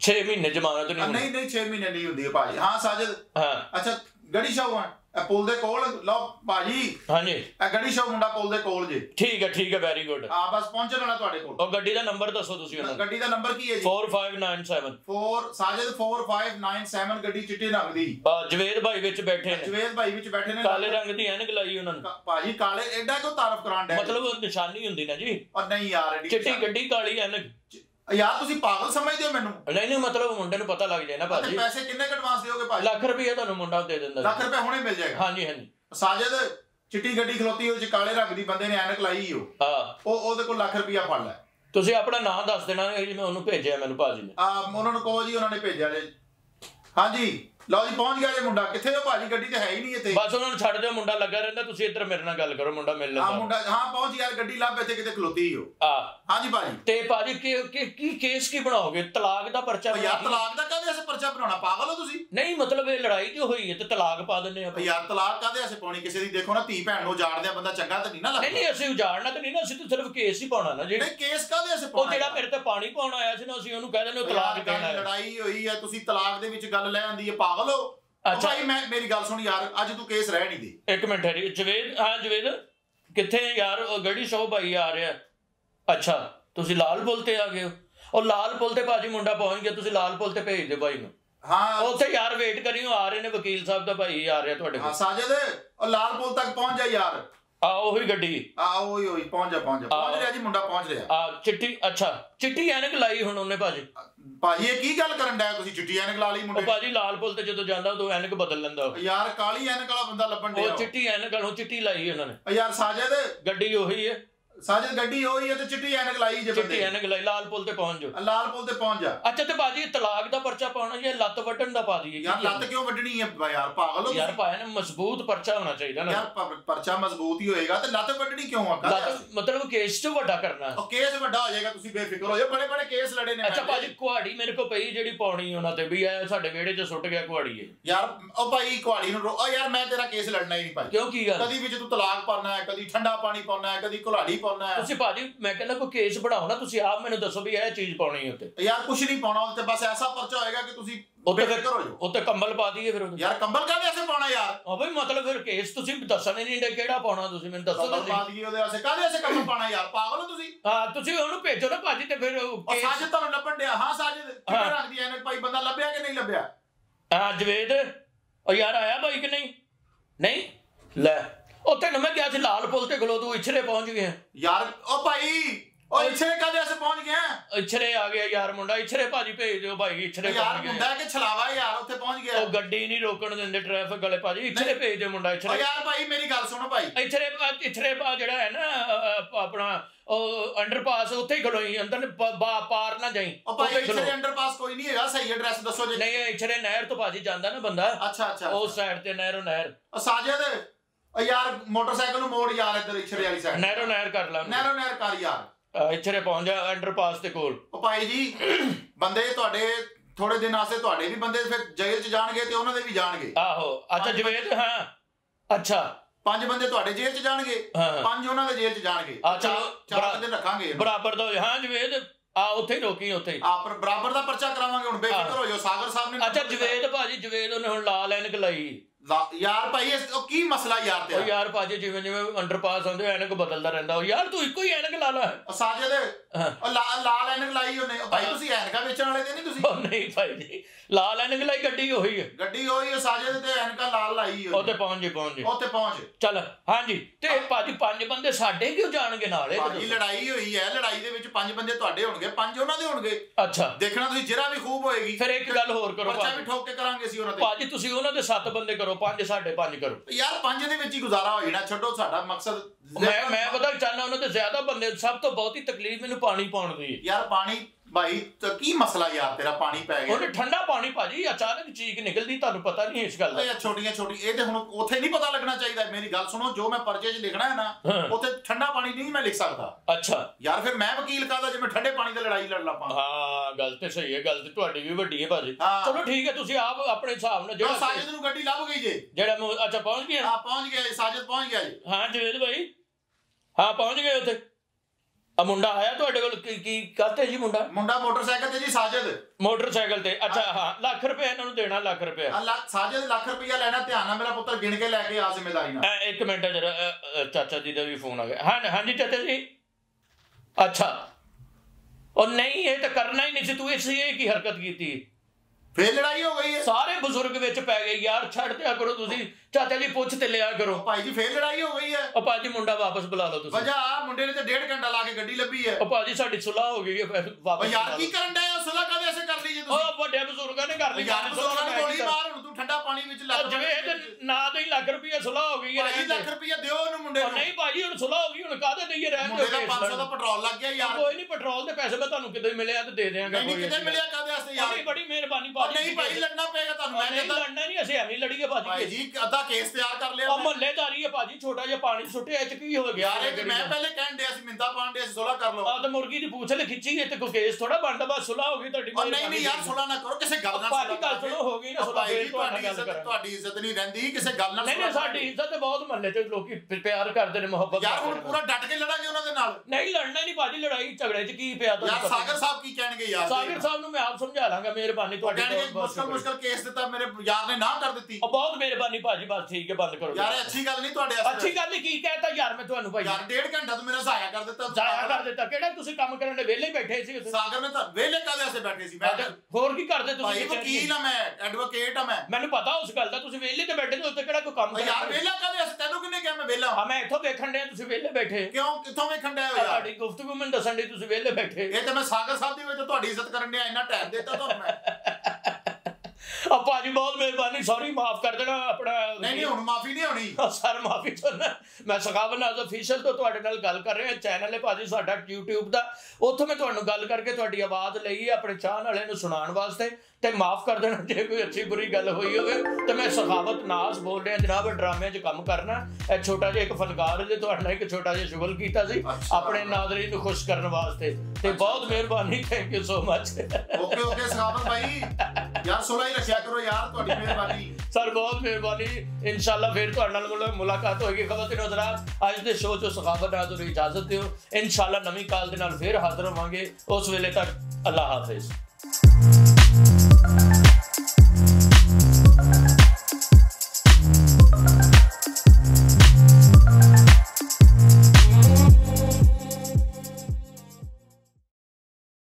6 ਮਹੀਨੇ ਜ਼ਮਾਨਤ ਨਹੀਂ ਨਹੀਂ ਨਹੀਂ 6 ਮਹੀਨੇ ਨਹੀਂ ਹੁੰਦੀ ਭਾਜੀ। ਹਾਂ ਸਾਜਦ। ਹਾਂ। ਅੱਛਾ ਗੜੀ ਸ਼ਾਹ ਇਹ ਪੁਲ ਦੇ ਕੋਲ ਲਓ ਭਾਜੀ। ਹਾਂਜੀ। ਇਹ ਗੜੀ ਸ਼ਾਹ ਮੁੰਡਾ ਪੁਲ ਦੇ ਕੋਲ ਜੇ। ਠੀਕ ਹੈ ਠੀਕ ਹੈ ਵੈਰੀ ਗੁੱਡ ਆ ਬਸ ਪਹੁੰਚਣ ਵਾਲਾ ਤੁਹਾਡੇ ਕੋਲ। ਉਹ ਗੱਡੀ ਦਾ ਨੰਬਰ ਦੱਸੋ ਤੁਸੀਂ ਉਹਨਾਂ ਦਾ ਗੱਡੀ ਦਾ ਨੰਬਰ ਕੀ ਹੈ ਜੀ? 4597 4 ਸਾਜਦ 4597 ਗੱਡੀ ਚਿੱਟੇ ਰੰਗ ਦੀ। ਜਵੇਦ ਭਾਈ ਵਿੱਚ ਬੈਠੇ ਨੇ। ਜਵੇਦ ਭਾਈ ਵਿੱਚ ਬੈਠੇ ਨੇ। ਕਾਲੇ ਰੰਗ ਦੀ ਐਨਕ ਲਾਈ ਉਹਨਾਂ ਨੇ। ਕਾ- ਭਾਜੀ ਕਾਲੇ ਐਡਾ ਕਿਉਂ ਤਾਰਫ ਕਰਾਣ ਡੈ ਮਤਲਬ ਉਹ ਨਿਸ਼ਾਨੀ ਹੁੰਦੀ ਨਾ ਜੀ। ਔਰ ਨਹੀਂ ਯਾਰ ਚਿੱਟੀ ਗੱਡੀ ਕਾਲੀ ਐਨਕ ਯਾਰ ਤੁਸੀਂ ਪਾਗਲ ਸਮਝਦੇ ਹੋ ਮੈਨੂੰ। ਨਹੀਂ ਨਹੀਂ ਮਤਲਬ ਮੁੰਡੇ ਨੂੰ ਪਤਾ ਲੱਗ ਜਾਏ ਨਾ ਭਾਜੀ। ਪੈਸੇ ਕਿੰਨੇ ਐਡਵਾਂਸ ਦਿਓਗੇ ਭਾਜੀ? ਲੱਖ ਰੁਪਏ ਤੁਹਾਨੂੰ ਮੁੰਡਾ ਦੇ ਦਿੰਦਾ ਲੱਖ ਰੁਪਏ ਹੁਣੇ ਮਿਲ ਜਾਏਗਾ। ਹਾਂਜੀ ਹਾਂਜੀ। ਸਾਜਦ ਚਿੱਟੀ ਗੱਡੀ ਖਲੋਤੀ ਉਹਦੇ ਚ ਕਾਲੇ ਰੰਗ ਦੀ ਬੰਦੇ ਨੇ ਐਨਕ ਲਾਈ ਹੋ ਹਾਂ। ਉਹ ਉਹਦੇ ਕੋਲ ਲੱਖ ਰੁਪਇਆ ਫੜ ਲੈ ਤੁਸੀਂ ਆਪਣਾ ਨਾਮ ਦੱਸ ਦੇਣਾ ਜੀ ਮੈਂ ਉਹਨੂੰ ਭੇਜਿਆ ਮੈਨੂੰ ਭਾਜੀ ਨੇ। ਆ ਉਹਨਾਂ ਨੂੰ ਕਹੋ ਜੀ ਉਹਨਾਂ ਨੇ ਭੇਜਿਆ ਜੇ। ਹਾਂਜੀ। ਲਓ ਜੀ ਪਹੁੰਚ ਗਿਆ ਜੇ ਮੁੰਡਾ। ਕਿੱਥੇ ਹੋ ਭਾਜੀ? ਗੱਡੀ ਤੇ ਹੈ ਹੀ ਨਹੀਂ ਇੱਥੇ। ਬਸ ਉਹਨਾਂ ਨੂੰ ਛੱਡ ਦਿਓ ਮੁੰਡਾ ਲੱਗਾ ਰਹਿੰਦਾ ਤੁਸੀਂ ਇੱਧਰ ਮੇਰੇ ਨਾਲ ਗੱਲ ਕਰੋ ਮੁੰਡਾ ਮਿਲ ਆ ਲੈਂਦਾ ਮੁੰਡਾ ਹਾਂ ਪਹੁੰਚ ਗਿਆ ਗੱਡੀ ਲੱਭ ਇੱਥੇ ਕਿਤੇ ਖਲੋਤੀ ਹੋ ਆ। ਹਾਂਜੀ ਭਾਜੀ। ਤੇ ਭਾਜੀ ਕੀ ਕੀ- ਕੇਸ ਕੀ ਬਣਾਓਗੇ? ਤਲਾਕ ਦਾ ਪਰਚਾ ਉਹ ਯਾਰ ਤਲਾਕ ਦਾ ਕਾਹਦੇ ਐਸੇ ਪਰਚਾ ਬਣਾਉਣਾ? ਪਾਗਲ ਹੋ ਤੁਸੀਂ? ਨਹੀਂ ਮਤਲਬ ਇਹ ਲੜਾਈ ਜੋ ਹੋਈ ਹੈ ਤੇ ਤਲਾਕ ਪਾ ਉਹ ਆਪਾਂ। ਯਾਰ ਤਲਾਕ ਕਾਹਦੇ ਐਸੇ ਪਾਉਣੀ? ਕਿਸੇ ਦੀ ਦੇਖੋ ਨਾ ਧੀ ਭੈਣ ਨੂੰ ਜਾਣਦਿਆ ਬੰਦਾ ਚੰਗਾ ਤਾਂ ਨਹੀਂ ਨਾ ਲੱਗਦਾ। ਨਹੀਂ ਅਸੀਂ ਉਜਾੜਨਾ ਤਾਂ ਨਹੀਂ ਨਾ ਅਸੀਂ ਤਾਂ ਸਿਰਫ ਕੇਸ ਹੀ ਪਾਉਣਾ ਨਾ ਜਿਹੜੀ ਕੇਸ ਕਾਹਦੇ ਉਹ ਪਾਉਣਾ ਜਿਹੜਾ ਯਾਰ? ਮੇਰੇ ਤੇ ਪਾਣੀ ਪਾਉਣ ਆਇਆ ਸੀ ਨਾ ਅਸੀਂ ਉਹਨੂੰ ਕਹਿ ਦਿੰਦੇ ਉਹ ਤਲਾਕ ਦੇਣਾ ਲੜਾਈ ਹੋਈ ਹੈ ਤੁਸੀਂ ਤਲਾਕ ਦੇ ਵਿੱਚ ਗੱਲ ਲੈ ਆਂਦੀ ਹੈ ਪਾਗਲ ਹੋ। ਅੱਛਾ। ਭਾਈ ਮੈਂ ਮੇਰੀ ਗੱਲ ਸੁਣ ਯਾਰ ਅੱਜ ਤੂੰ ਕੇਸ ਰਹਿ ਨਹੀਂ ਦੇ। ਇੱਕ ਮਿੰਟ ਹੈ ਜਵੇਦ ਹਾਂ ਜਵੇਦ ਕਿੱਥੇ ਹੈ ਯਾਰ? ਉਹ ਗੜੀ ਸ਼ੋ ਭਾਈ ਆ ਰਿਹਾ। ਅੱਛਾ ਤੁਸੀਂ ਲਾਲ ਪੁਲ ਤੇ ਆ ਗਏ ਹੋ। ਉਹ ਲਾਲ ਪੁਲ ਤੇ ਭਾਜੀ ਮੁੰਡਾ ਪਹੁੰਚ ਗਿਆ ਤੁਸੀਂ ਲਾਲ ਪੁਲ ਤੇ ਭੇਜ ਦਿਓ ਭਾਈ ਨੂੰ। ਹਾਂ। ਉੱਥੇ ਯਾਰ ਵੇਟ ਕਰਿਓ ਆ ਰਹੇ ਨੇ ਵਕੀਲ ਸਾਹਿਬ ਦਾ ਭਾਈ ਆ ਰਿਹਾ ਤੁਹਾਡੇ ਹਾਂ ਕੋਲ ਸਾਜਦ ਉਹ ਲਾਲ ਪੁਲ ਤੱਕ ਪਹੁੰਚ ਜਾ ਯਾਰ। ਆ ਉਹੀ ਗੱਡੀ। ਆ ਓਏ ਓਏ ਪਹੁੰਚ ਜਾ ਪਹੁੰਚ ਜਾ। ਪਹੁੰਚ ਰਿਹਾ ਜੀ ਮੁੰਡਾ ਪਹੁੰਚ ਰਿਹਾ। ਆ ਚਿੱਟੀ ਅੱਛਾ ਚਿੱਟੀ ਐਨਕ ਲਾਈ ਹੁਣ ਉਹਨੇ ਭਾਜੀ। ਭਾਜੀ ਇਹ ਕੀ ਗੱਲ ਕਰਨ ਡਿਆ ਤੁਸੀਂ? ਚਿੱਟੀ ਐਨਕ ਲਾ ਲਈ ਉਹ ਮੁੰਡੇ ਭਾਜੀ ਲਾਲ ਪੁਲ ਤੇ ਜਦੋਂ ਜਾਂਦਾ ਉਦੋਂ ਐਨਕ ਬਦਲ ਲੈਂਦਾ ਉਹ। ਯਾਰ ਕਾਲੀ ਐਨਕ ਵਾਲਾ ਬੰਦਾ ਲੱਭਣ ਡਿਆ। ਉਹ ਚਿੱਟੀ ਐਨਕ ਉਹ ਚਿੱਟੀ ਲਾਈ ਉਹਨਾਂ ਨੇ। ਉਹ ਯਾਰ ਸਾਜਦ। ਗੱਡੀ ਉਹੀ ਹੈ। ਸਾਜਦ ਗੱਡੀ ਹੋਈ ਹੈ ਤੇ ਚਿੱਟੀ ਐਨਕ ਲਾਈ ਜੇ ਚਿੱਟੀ ਐਨਕ ਲਾਈ ਲਾਲ ਪੁਲ ਤੇ ਪਹੁੰਚ ਜਾਓ। ਲਾਲ ਪੁਲ ਤੇ ਪਹੁੰਚ ਜਾ। ਅੱਛਾ ਤੇ ਬਾਜੀ ਤਲਾਕ ਦਾ ਪਰਚਾ ਪਾਉਣਾ ਜਾਂ ਲੱਤ ਵੱਢਣ ਦਾ ਪਾ ਦਈਏ? ਯਾਰ ਲੱਤ ਕਿਉਂ ਵੱਢਣੀ ਹੈ ਯਾਰ ਪਾਗਲ ਹੋ ਯਾਰ? ਪਾਇਆ ਨਾ ਮਜ਼ਬੂਤ ਪਰਚਾ ਹੋਣਾ ਚਾਹੀਦਾ ਨਾ। ਯਾਰ ਪਰਚਾ ਮਜ਼ਬੂਤ ਹੀ ਹੋਏਗਾ ਤੇ ਲੱਤ ਵੱਢਣੀ ਕਿਉਂ ਆ? ਲੱਤ ਮਤਲਬ ਕੇਸ ਚ ਵੱਡਾ ਕਰਨਾ। ਉਹ ਕੇਸ ਵੱਡਾ ਹੋ ਜਾਏਗਾ ਤੁਸੀਂ ਬੇਫਿਕਰ ਹੋ ਜਾਓ। ਬੜੇ ਬੜੇ ਕੇਸ ਲੜੇ ਨੇ ਅੱਛਾ। ਭਾਜੀ ਕੁਹਾੜੀ ਮੇਰੇ ਕੋ ਪਈ ਜਿਹੜੀ ਪਾਉਣੀ ਉਹਨਾਂ ਤੇ ਵੀ ਇਹ ਸਾਡੇ ਵਿਹੜੇ 'ਚ ਸੁੱਟ ਗਿਆ ਕੁਹਾੜੀ ਇਹ। ਯਾਰ ਉਹ ਭਾਈ ਕੁਹਾੜੀ ਨੂੰ ਰੋ- ਉਹ ਯਾਰ ਮੈਂ ਤੇਰਾ ਕੇਸ ਲੜਨਾ ਹੀ ਨਹੀਂ ਭਾਈ। ਕਿਉਂ ਕੀ ਗੱਲ? ਕਦੀ ਵਿੱਚ ਤੂੰ ਤਲਾਕ ਪਾਉਣਾ ਹੈ ਕਦੀ ਠੰਡਾ ਪਾਣੀ ਪਾਉਣਾ ਹੈ ਕਦੀ ਕੁਹਾੜੀ ਪਾਉਣਾ ਹੈ। ਤੁਸੀਂ ਭਾਜੀ ਮੈਂ ਕਹਿੰਦਾ ਕੋਈ ਕੇਸ ਬਣਾਓ ਨਾ ਤੁਸੀਂ ਆਪ ਮੈਨੂੰ ਦੱਸੋ ਵੀ ਇਹ ਚੀਜ਼ ਪਾਉਣੀ ਹੈ ਉੱਤੇ। ਯਾਰ ਕੁਛ ਨਹੀਂ ਪਾਉਣਾ ਉਹਦੇ ਤੇ ਬਸ ਐਸਾ ਪਰਚਾ ਹੋਏਗਾ ਕਿ ਤੁਸੀਂ ਉੱਤੇ ਬੇਫਿਕਰ ਹੋ ਜਾਓ। ਉੱਤੇ ਕੰਬਲ ਪਾ ਦਈਏ ਫਿਰ ਉਹਦੇ। ਯਾਰ ਕੰਬਲ ਕਾਹਦੇ ਐਸੇ ਪਾਉਣਾ ਯਾਰ? ਆ ਬਈ ਮਤਲਬ ਫਿਰ ਕੇਸ ਤੁਸੀਂ ਦੱਸਣ ਹੀ ਨਹੀਂ ਡੇ ਕਿਹੜਾ ਪਾਉਣਾ ਤੁਸੀਂ ਮੈਨੂੰ ਦੱਸੋ ਕੰਬਲ ਤੁਸੀਂ। ਪਾ ਦਈਏ ਉਹਦੇ ਐਸੇ ਕਾਹਦੇ ਐਸੇ ਕੰਬਲ ਪਾਉਣਾ ਯਾਰ? ਪਾਗਲ ਹੋ ਤੁਸੀਂ? ਹਾਂ ਤੁਸੀਂ ਉਹਨੂੰ ਭੇਜੋ ਨਾ ਭਾਜੀ ਤੇ ਫਿਰ ਉਹ ਉਹ ਕੇਸ ਸਾਜਦ ਤੁਹਾਨੂੰ ਲੱਭਣ ਡਿਆ। ਹਾਂ ਸਾਜਦ ਕਿਹੜੇ ਹਾਂ। ਰੰਗ ਦੀ ਐਨਕ ਭਾਈ ਬੰਦਾ ਲੱਭਿਆ ਕਿ ਨਹੀਂ ਲੱਭਿਆ? ਹਾਂ ਜਵੇਦ। ਉਹ ਯਾਰ ਆਇਆ ਭਾਈ ਕਿ ਨਹੀਂ? ਨਹੀਂ? ਲੈ। ਉਹ ਤੈਨੂੰ ਮੈਂ ਕਿਹਾ ਸੀ ਲਾਲ ਪੁਲ ਤੇ ਖਲੋ ਤੂੰ ਇਛਰੇ ਪਹੁੰਚ ਗਿਆ ਯਾਰ ਉਹ ਭਾਈ ਉਹ ਇੱਥੇ ਕਾਹਦੇ ਐਸੇ ਪਹੁੰਚ ਗਿਆ ਇਛਰੇ ਆ ਗਿਆ ਯਾਰ ਮੁੰਡਾ ਇਛਰੇ ਭਾਜੀ ਭੇਜ ਦਿਓ ਭਾਈ ਇਛਰੇ ਯਾਰ ਪਹੁੰਚ ਗਿਆ। ਮੁੰਡਾ ਕਿ ਛਲਾਵਾ ਯਾਰ ਉੱਥੇ ਪਹੁੰਚ ਗਿਆ। ਉਹ ਗੱਡੀ ਨਹੀਂ ਰੋਕਣ ਦਿੰਦੇ ਟ੍ਰੈਫਿਕ ਵਾਲੇ ਭਾਜੀ ਇਛਰੇ ਭੇਜ ਦਿਓ ਮੁੰਡਾ ਉਹ ਇਛਰੇ ਯਾਰ ਭਾਈ ਮੇਰੀ ਗੱਲ ਸੁਣੋ ਭਾਈ। ਇਛਰੇ ਇਛਰੇ ਪਾ ਜਿਹੜਾ ਹੈ ਨਾ ਅ, ਆਪਣਾ ਉਹ ਅੰਡਰਪਾਸ ਉੱਥੇ ਹੀ ਖਲੋਈ ਅੰਦਰ ਪ- ਬਾ- ਪਾਰ ਨਾ ਜਾਈ ਉਹ ਭਾਈ ਉੱਥੇ ਖਲੋ। ਅੰਡਰਪਾਸ ਕੋਈ ਨਹੀਂ ਹੈਗਾ ਸਹੀ ਐਡਰੈਸ ਦੱਸੋ ਜੇ। ਨਹੀਂ ਇਛਰੇ ਨਹਿਰ ਤੋਂ ਭਾਜੀ ਜਾਂਦਾ ਨਾ ਬੰਦਾ ਅੱਛਾ ਅੱਛਾ ਉਸ ਸਾਈਡ ਤੇ ਨਹਿਰੋ ਨਹਿਰ। ਉਹ ਸਾਜਦ ਉਹ ਯਾਰ ਮੋਟਰਸਾਈਕਲ ਨੂੰ ਮੋੜ ਯਾਰ ਇੱਧਰ ਇਛਰੇ ਵਾਲੀ ਸਾਈਡ ਨਹਿਰੋ ਨਹਿਰ ਕਰ ਲਾ ਨਹਿਰੋ ਨਹਿਰ ਕਰ ਯਾਰ। ਇਛਰੇ ਪਹੁੰਚ ਜਾ ਅੰਡਰਪਾਸ ਦੇ ਕੋਲ। ਉਹ ਭਾਈ ਜੀ ਬੰਦੇ ਤੁਹਾਡੇ ਥੋੜੇ ਦਿਨ ਆਸੇ ਤੁਹਾਡੇ ਵੀ ਬੰਦੇ ਫਿਰ ਜੇਲ੍ਹ 'ਚ ਜਾਣਗੇ ਤੇ ਉਹਨਾਂ ਦੇ ਵੀ ਜਾਣਗੇ। ਆਹੋ ਅੱਛਾ ਜਵੇਦ ਹਾਂ। ਅੱਛਾ। ਪੰਜ ਬੰਦੇ ਤੁਹਾਡੇ ਜੇਲ੍ਹ 'ਚ ਜਾਣਗੇ। ਪੰਜ ਉਹਨਾਂ ਦੇ ਜੇਲ੍ਹ 'ਚ ਜਾਣਗੇ। ਚਲੋ, ਚਾਰ ਬੰਦੇ ਰੱਖਾਂਗੇ। ਬਰਾਬਰ ਦਾ ਹੋ ਜਵੇਦ ਆ ਉੱਥੇ ਹੀ ਰੋਕੀ ਉੱਥੇ। ਆ ਪਰ ਬਰਾਬਰ ਦਾ ਪਰਚਾ ਕਰਾਵਾਂਗੇ ਹੁਣ ਬੇਫਿਕਰ ਹੋ। ਜਾਓ ਸਾਗਰ ਸਾਹਿਬ ਨੇ ਅੱਛਾ ਜਵੇਦ ਭਾਜੀ ਜਵੇਦ ਉਹਨੇ ਹੁਣ ਲਾਲ ਐਨਕ ਲਾਈ? ਯਾਰ ਭਾਈ ਇਸ- ਉਹ ਕੀ ਮਸਲਾ ਯਾਰ ਉਹ ਤੇਰਾ ਯਾਰ ਭਾਜੀ ਜਿਵੇਂ ਜਿਵੇਂ ਅੰਡਰਪਾਸ ਹੁੰਦੇ ਐਨਕ ਬਦਲਦਾ ਰਹਿੰਦਾ। ਉਹ ਯਾਰ ਤੂੰ ਇੱਕੋ ਹੀ ਐਨਕ ਲਾ ਲਾ। ਉਹ ਸਾਜਦ ਹਾਂ। ਉਹ ਲਾਲ ਐਨਕ ਲਾਈ ਉਹਨੇ। ਉਹ ਭਾਈ ਤੁਸੀਂ ਐਨਕਾਂ ਵੇਚਣ ਵਾਲੇ ਤੇ ਨਹੀਂ ਤੁਸੀਂ? ਉਹ ਨਹੀਂ ਭਾਈ ਜੀ। ਲਾਲ ਐਨਕ ਲਾਈ ਗੱਡੀ ਉਹੀ ਹੈ। ਗੱਡੀ ਹੋਈ ਉਹ ਸਾਜਦ ਤੇ ਐਨਕਾਂ ਲਾਲ ਲਾਈ ਉਹਨੇ। ਉੱਥੇ ਪਹੁੰਚ ਜੀ ਪਹੁੰਚ ਜੀ। ਉੱਥੇ ਪਹੁੰਚ। ਚੱਲ ਹਾਂਜੀ। ਤੇ ਭਾਜੀ ਪੰਜ ਬੰਦੇ ਸਾਡੇ ਕਿਉਂ ਜਾਣਗੇ ਨਾਲ? ਇਹ ਤਾਂ ਭਾਜੀ। ਲੜਾਈ ਹੋਈ ਹੈ। ਲੜਾਈ ਦੇ ਵਿੱਚ ਪੰਜ ਬੰਦੇ ਤੁਹਾਡੇ ਹੋਣਗੇ ਪੰਜ ਉਹਨਾਂ ਦੇ ਹੋਣਗੇ। ਅੱਛਾ। ਦੇਖਣਾ ਤੁਸੀਂ ਜਿਹੜਾ ਵੀ ਖੂਬ ਹੋਏਗੀ। ਫਿਰ ਇੱਕ ਗੱਲ ਹੋਰ ਕਰੋ ਭਾਜੀ। ਠੋਕ ਕੇ ਕਰਾਂਗੇ ਅਸੀਂ ਉਹਨਾਂ ਤੇ। ਭਾਜੀ ਤੁਸੀਂ ਉਹਨਾਂ ਦੇ ਸੱਤ ਬੰਦੇ ਕਰੋ। ਪੰਜ ਸਾਡੇ ਪੰਜ ਕਰੋ। ਯਾਰ ਪੰਜ ਦੇ ਵਿੱਚ ਹੀ ਗੁਜ਼ਾਰਾ ਹੋ ਜਾਣਾ ਛੱਡੋ ਸਾਡਾ ਮਕਸਦ ਮੈਂ ਮੈਂ ਪਤਾ ਚਾਹਨਾ ਉਹਨਾਂ ਦੇ ਜ਼ਿਆਦਾ ਬੰਦੇ ਸਭ ਤੋਂ ਬਹੁਤੀ ਤਕਲੀਫ ਮੈਨੂੰ ਪਾਣੀ ਪਾਉਣ ਦੀ ਹੈ। ਯਾਰ ਪਾਣੀ ਭਾਈ ਤਾਂ ਕੀ ਮਸਲਾ ਯਾਰ ਤੇਰਾ? ਪਾਣੀ ਪੈ ਗਿਆ। ਉਹਨੇ ਠੰਡਾ ਪਾਣੀ ਭਾਜੀ ਅਚਾਨਕ ਚੀਕ ਨਿਕਲਦੀ ਤੁਹਾਨੂੰ ਪਤਾ ਨਹੀਂ ਇਸ ਗੱਲ ਦਾ। ਯਾਰ ਛੋਟੀਆਂ ਛੋਟੀ ਇਹ ਤੇ ਹੁਣ ਉੱਥੇ ਨਹੀਂ ਪਤਾ ਲੱਗਣਾ ਚਾਹੀਦਾ। ਮੇਰੀ ਗੱਲ ਸੁਣੋ ਜੋ ਮੈਂ ਪਰਚੇ 'ਚ ਲਿਖਣਾ ਹੈ ਨਾ ਹਾਂ। ਉੱਥੇ ਠੰਡਾ ਪਾਣੀ ਨਹੀਂ ਮੈਂ ਲਿਖ ਸਕਦਾ। ਅੱਛਾ। ਯਾਰ ਫਿਰ ਮੈਂ ਵਕੀਲ ਕਾਹਦਾ? ਜੇ ਮੈਂ ਠੰਡੇ ਪਾਣੀ ਤੇ ਲੜਾਈ ਲੜ ਲਾਪਾਂ ਹਾਂ ਗੱਲ ਤੇ ਸਹੀ ਹੈ ਗੱਲ ਤੇ ਤੁਹਾਡੀ ਵੀ ਵੱਡੀ ਹੈ ਭਾਜੀ। ਹਾਂ। ਚਲੋ ਠੀਕ ਹੈ ਤੁਸੀਂ ਆਪ ਆਪਣੇ ਹਿਸਾਬ ਨਾਲ ਜਿਹੜਾ ਸਾਜਦ ਨੂੰ ਗੱਡੀ ਲੱਭ ਗਈ ਜੇ। ਜਿਹੜਾ ਅੱਛਾ ਪਹੁੰਚ ਗਿਆ? ਆ ਪਹੁੰਚ ਗਿਆ ਸਾਜਦ ਪਹੁੰਚ ਗਿਆ ਜੀ। ਹਾਂ ਜਵੇਦ ਭਾਈ। ਹਾਂ ਪਹੁੰਚ ਗਏ ਉੱਥੇ। ਆ ਮੁੰਡਾ ਆਇਆ ਤੁਹਾਡੇ ਕੋਲ? ਕੀ ਕੀ ਕਾਤੇ ਜੀ ਮੁੰਡਾ? ਮੁੰਡਾ ਮੋਟਰਸਾਈਕਲ ਤੇ ਜੀ ਸਾਜਦ। ਮੋਟਰਸਾਈਕਲ ਤੇ। ਅੱਛਾ ਹਾਂ ਲੱਖ ਰੁਪਏ ਇਹਨਾਂ ਨੂੰ ਦੇਣਾ ਲੱਖ ਰੁਪਏ। ਸਾਜਦ ਲੱਖ ਰੁਪਈਆ ਲੈਣਾ ਧਿਆਨ ਨਾਲ ਮੇਰਾ ਪੁੱਤਰ ਗਿਣ ਕੇ ਲੈ ਕੇ ਆ ਜ਼ਿੰਮੇਦਾਰੀ ਨਾਲ। ਇੱਕ ਮਿੰਟ ਜਰਾ ਚਾਚਾ ਜੀ ਦਾ ਵੀ ਫੋਨ ਆ ਗਿਆ। ਹਾਂ ਹਾਂਜੀ ਚਾਚਾ ਜੀ। ਅੱਛਾ। ਉਹ ਨਹੀਂ ਇਹ ਤਾਂ ਕਰਨਾ ਹੀ ਨਹੀਂ ਸੀ। ਤੂੰ ਇਸ ਇਹ ਕੀ ਹਰਕਤ ਕੀਤੀ? ਫੇਰ ਲੜਾਈ ਹੋ ਗਈ ਹੈ। ਸਾਰੇ ਬਜ਼ੁਰਗ ਵਿੱਚ ਪੈ ਗਏ ਯਾਰ ਛੱਡ ਦਿਆ ਕਰੋ ਤੁਸੀਂ। ਚਾਚਾ ਜੀ ਪੁੱਛ ਤੇ ਲਿਆ ਕਰੋ। ਭਾਈ ਜੀ ਫੇਰ ਲੜਾਈ ਹੋ ਗਈ ਹੈ। ਉਹ ਭਾਜੀ ਮੁੰਡਾ ਵਾਪਸ ਬੁਲਾ ਲਓ ਤੁਸੀਂ। ਵਜਾ ਆ ਮੁੰਡੇ ਨੇ ਤੇ ਡੇਢ ਘੰਟਾ ਲਾ ਕੇ ਗੱਡੀ ਲੱਭੀ ਹੈ। ਉਹ ਭਾਜੀ ਸਾਡੀ ਸੁਲਾਹ ਹੋ ਗਈ ਹੈ ਵਾਪਸ ਯਾਰ ਕੀ। ਕਰਨ ਡਏ ਹੋ? ਸੁਲਾ ਕਦੇ ਐਸੇ ਕਰ ਲਈ ਜੇ ਤੁਸੀਂ? ਉਹ ਵੱਡੇ ਬਜ਼ੁਰਗਾਂ ਨੇ ਕਰ ਲਈ ਯਾਰ ਬਜ਼ੁਰਗਾਂ ਨੂੰ ਠੰਡਾ ਪਾਣੀ ਵਿੱਚ ਲੱਗ ਜਿਵੇਂ ਇਹਦੇ ਨਾ ਦੇ ਹੀ ਲੱਖ ਰੁਪਏ ਸੁਲਾਹ ਹੋ ਗਈ ਹੈ ਭਾਈ ਲੱਖ। ਰੁਪਈਆ ਦਿਓ ਉਹਨੂੰ ਮੁੰਡੇ ਨੂੰ। ਨਹੀਂ ਭਾਜੀ ਹੁਣ ਸੁਲਾਹ ਹੋ ਗਈ ਹੁਣ ਕਾਹਦੇ ਦਈਏ ਰਹਿਣ ਮੁੰਡੇ ਦਾ ਦਿਓ 500 ਦਾ ਪੈਟਰੋਲ ਲੱਗ ਗਿਆ ਯਾਰ। ਕੋਈ ਨਹੀਂ ਪੈਟਰੋਲ ਦੇ ਪੈਸੇ ਮੈਂ ਤੁਹਾਨੂੰ ਕਿਤੇ ਮਿਲਿਆ ਤੇ ਦੇ ਦਿਆਂਗਾ ਨਹੀਂ ਨਹੀਂ ਕਿਤੇ ਮਿਲਿਆ ਕਾਦੇ ਵਾਸਤੇ ਯਾਰ? ਨਹੀਂ ਬੜੀ ਮਿਹਰਬਾਨੀ ਭਾਜੀ ਨਹੀਂ ਭਾਈ ਲੜਨਾ ਪਏਗਾ ਤੁਹਾਨੂੰ ਮੈਂ ਨਹੀਂ ਕਹਿੰਦਾ ਲੜਨਾ ਨਹੀਂ ਅਸੀਂ ਐਵੇਂ ਲੜੀਏ ਭਾਜੀ। ਭਾਈ ਜੀ ਅੱਧਾ ਕੇਸ ਤਿਆਰ ਕਰ ਲਿਆ। ਮਹੱਲੇਦਾਰੀ ਹੈ ਭਾਜੀ ਛੋਟਾ ਜਿਹਾ ਪਾਣੀ ਸੁੱਟਿਆ ਇਹ ਚ ਕੀ ਹੋ ਗਿਆ? ਯਾਰ ਤੇ ਮੈਂ ਪਹਿਲੇ ਕਹਿਣ ਡਿਆ ਸੀ ਮਿੰਦਾ ਪਾਣ ਡਿਆ ਸੀ ਸੁਲਾ ਕਰ ਲਓ। ਆ ਤਾਂ ਮੁਰਗੀ ਦੀ ਪੂਛ ਲੈ ਖਿੱਚੀ ਤੇ ਕੋਈ ਕੇਸ ਥੋੜਾ ਬਣਦਾ ਬਸ ਸੁਲਾਹ ਹੋ ਗਈ ਤੁਹਾਡੀ ਨਹੀਂ ਨਹੀਂ ਯਾਰ ਸੁਲਾ ਨਾ ਕਰੋ ਕਿਸੇ ਗੱਲ ਨਾਲ ਭਾਜੀ ਸੁਲਾ ਗੱਲ ਸੁਣੋ ਹੋ ਗਈ ਨਾ ਸੁਲਾ ਭਾਈ ਫੇਰ ਤੁਹਾਡੀ ਗੱਲ ਕਰਾਂਗੇ। ਤੁਹਾਡੀ ਇੱਜ਼ਤ ਨਹੀਂ ਰਹਿੰਦੀ ਕਿਸੇ ਗੱਲ ਨਾਲ ਨਹੀਂ ਸਾਡੀ ਇੱਜ਼ਤ ਤੇ ਬਹੁਤ ਮਹੱਲੇ ਤੇ ਲੋਕੀ ਪਿਆਰ ਕਰਦੇ ਨੇ ਮੁਹੱਬਤ ਯਾਰ ਹੁਣ ਪੂਰਾ ਡਟ ਕੇ ਲੜਾਂਗੇ ਉਹਨਾਂ ਦੇ ਨਾਲ। ਨਹੀਂ ਲੜਨਾ ਨਹੀਂ ਭਾਜੀ ਲੜਾਈ ਝਗੜੇ 'ਚ ਕੀ ਪਿਆ ਤੁਹਾਨੂੰ ਯਾਰ ਸਾਗਰ ਸਾਹਿਬ ਕੀ ਕਹਿਣਗੇ ਯਾਰ? ਸਾਗਰ ਸਾਹਿਬ ਨੂੰ ਮੈਂ ਆਪ ਸਮਝਾ ਲਾਂਗਾ ਮਿਹਰਬਾਨੀ ਤੁਹਾਡੀ ਬਹੁਤ ਮੁਸ਼ਕਲ। ਮੁਸ਼ਕਲ ਕੇਸ ਦਿੱਤਾ ਮੇਰੇ ਯਾਰ ਨੇ ਨਾ ਕਰ ਦਿੱਤੀ। ਉਹ ਬਹੁਤ ਮਿਹਰਬਾਨੀ ਭਾਜੀ ਬਸ ਠੀਕ ਹੈ ਬੰਦ ਕਰੋ। ਯਾਰ ਅੱਛੀ ਗੱਲ ਨਹੀਂ ਤੁਹਾਡੇ ਵਾਸਤੇ। ਅੱਛੀ ਗੱਲ ਕੀ ਕਹਿਤਾ ਯਾਰ ਮੈਂ ਤੁਹਾਨੂੰ ਭਾਈ? ਯਾਰ ਡੇਢ ਘੰਟਾ ਤੋਂ ਮੇਰਾ ਜ਼ਾਇਆ ਕਰ ਦਿੱਤਾ। ਜ਼ਾਇਆ ਕਰ ਦਿੱਤਾ। ਕਿਹੜਾ ਤੁਸੀਂ ਕੰਮ ਕਰਨ ਦੇ ਵਿਹਲੇ ਬੈਠੇ ਸੀ ਸਾਗਰ ਨੇ ਤਾਂ ਵੇਲੇ ਕਾਦੇ ਵਾਸਤੇ ਬੈਠੇ ਸੀ? ਮੈਂ ਹੋਰ ਕੀ ਕਰਦੇ ਭਾਈ ਤੁਸੀਂ ਵਕੀਲ ਆ ਮੈਂ ਐਡਵੋਕੇਟ ਆ ਮੈਂ ਮੈਨੂੰ ਪਤਾ ਉਸ ਗੱਲ ਦਾ ਤੁਸੀਂ ਵਿਹਲੇ ਤੇ ਬੈਠੇ ਤੇ ਉੱਤੇ ਕਿਹੜਾ ਕੋਈ ਕੰਮ ਯਾਰ ਵੇਲਾ ਕਾਦੇ ਵਾਸਤੇ ਤੈਨੂੰ ਕਿੰਨੇ ਕਿਹਾ ਮੈਂ ਵੇਲਾ ਹਾਂ ਮੈਂ ਇੱਥੋਂ ਵੇਖਣ ਡਿਆ ਤੁਸੀਂ ਵਿਹਲੇ ਬੈਠੇ। ਕਿਉਂ ਕਿੱਥੋਂ ਵੇਖਣ ਡਿਆ ਹੋ ਯਾਰ? ਤੁਹਾਡੀ ਗੁਫ਼ਤਗੂ ਮੈਨੂੰ ਦੱਸਣ ਦੀ ਤੁਸੀਂ ਵਿਹਲੇ ਬੈਠੇ। ਇਹ ਤੇ ਮੈਂ ਸਾਗਰ ਸਾਹਿਬ ਦੀ ਵਿੱਚ ਤੁਹਾਡੀ ਇੱਜ਼ਤ ਕਰਨ ਡਿਆ ਇੰਨਾ ਟਾਈਮ ਦਿੱਤਾ ਤੁਹਾਨੂੰ ਮੈਂ। ਆ ਭਾਜੀ ਬਹੁਤ ਮਿਹਰਬਾਨੀ ਸੌਰੀ ਮਾਫ ਕਰ ਦੇਣਾ ਆਪਣਾ ਨਹੀਂ ਨਹੀਂ ਹੁਣ ਮਾਫੀ ਨਹੀਂ ਹੋਣੀ। ਸਰ ਮਾਫੀ ਚਾਹੁੰਦਾ। ਮੈਂ ਸਖਾਵਤ ਨਾਜ਼ ਅਫੀਸ਼ੀਅਲ ਤੋਂ ਤੁਹਾਡੇ ਨਾਲ ਗੱਲ ਕਰ ਰਿਹਾ ਚੈਨਲ ਹੈ ਭਾਜੀ ਸਾਡਾ YouTube ਦਾ। ਉੱਥੋਂ ਮੈਂ ਤੁਹਾਨੂੰ ਗੱਲ ਕਰਕੇ ਤੁਹਾਡੀ ਆਵਾਜ਼ ਲਈ ਹੈ ਆਪਣੇ ਚਾਹਣ ਵਾਲੇ ਨੂੰ ਸੁਣਾਉਣ ਵਾਸਤੇ। ਤੇ ਮਾਫ ਕਰ ਦੇਣਾ ਜੇ ਕੋਈ ਅੱਛੀ ਬੁਰੀ ਗੱਲ ਹੋਈ ਹੋਵੇ ਤੇ ਮੈਂ ਸਖਾਵਤ ਨਾਜ਼ ਬੋਲ ਰਿਹਾ ਜਨਾਬ ਡਰਾਮੇ 'ਚ ਕੰਮ ਕਰਨਾ। ਇਹ ਛੋਟਾ ਜਿਹਾ ਇੱਕ ਫਨਕਾਰ ਜੇ ਤੁਹਾਡੇ ਨਾਲ ਇੱਕ ਛੋਟਾ ਜਿਹਾ ਸ਼ੁਗਲ ਕੀਤਾ ਸੀ। ਆਪਣੇ ਨਾਜ਼ਰੀਨ ਨੂੰ ਖੁਸ਼ ਕਰਨ ਵਾਸਤੇ। ਤੇ ਬਹੁਤ ਮਿਹਰਬਾਨੀ thank you so much okay okay Sakhawat ਭਾਈ ਯਾਰ ਸੁਲਾ ਹੀ ਰੱਖਿਆ ਕਰੋ ਯਾਰ ਤੁਹਾਡੀ ਮਿਹਰਬਾਨੀ ਸਰ ਬਹੁਤ ਮਿਹਰਬਾਨੀ ਇਨਸ਼ਾਅੱਲਾ ਫਿਰ ਤੁਹਾਡੇ ਨਾਲ ਮੁਲਾ- ਮੁਲਾਕਾਤ ਹੋਏਗੀ ਖਬਰ ਹਜ਼ਰਾਤ ਅੱਜ ਦੇ ਸ਼ੋਅ ਚੋਂ ਸਖਾਵਤ ਨਾਜ਼ਰ ਨੂੰ ਇਜਾਜ਼ਤ ਦਿਓ ਇਨਸ਼ਾਅੱਲਾ ਨਵੀਂ ਕਾਲ ਦੇ ਨਾਲ ਫਿਰ ਹਾਜ਼ਰ ਹੋਵਾਂਗੇ ਉਸ ਵੇਲੇ ਤੱਕ ਅੱਲਾ ਹਾਫਿਜ਼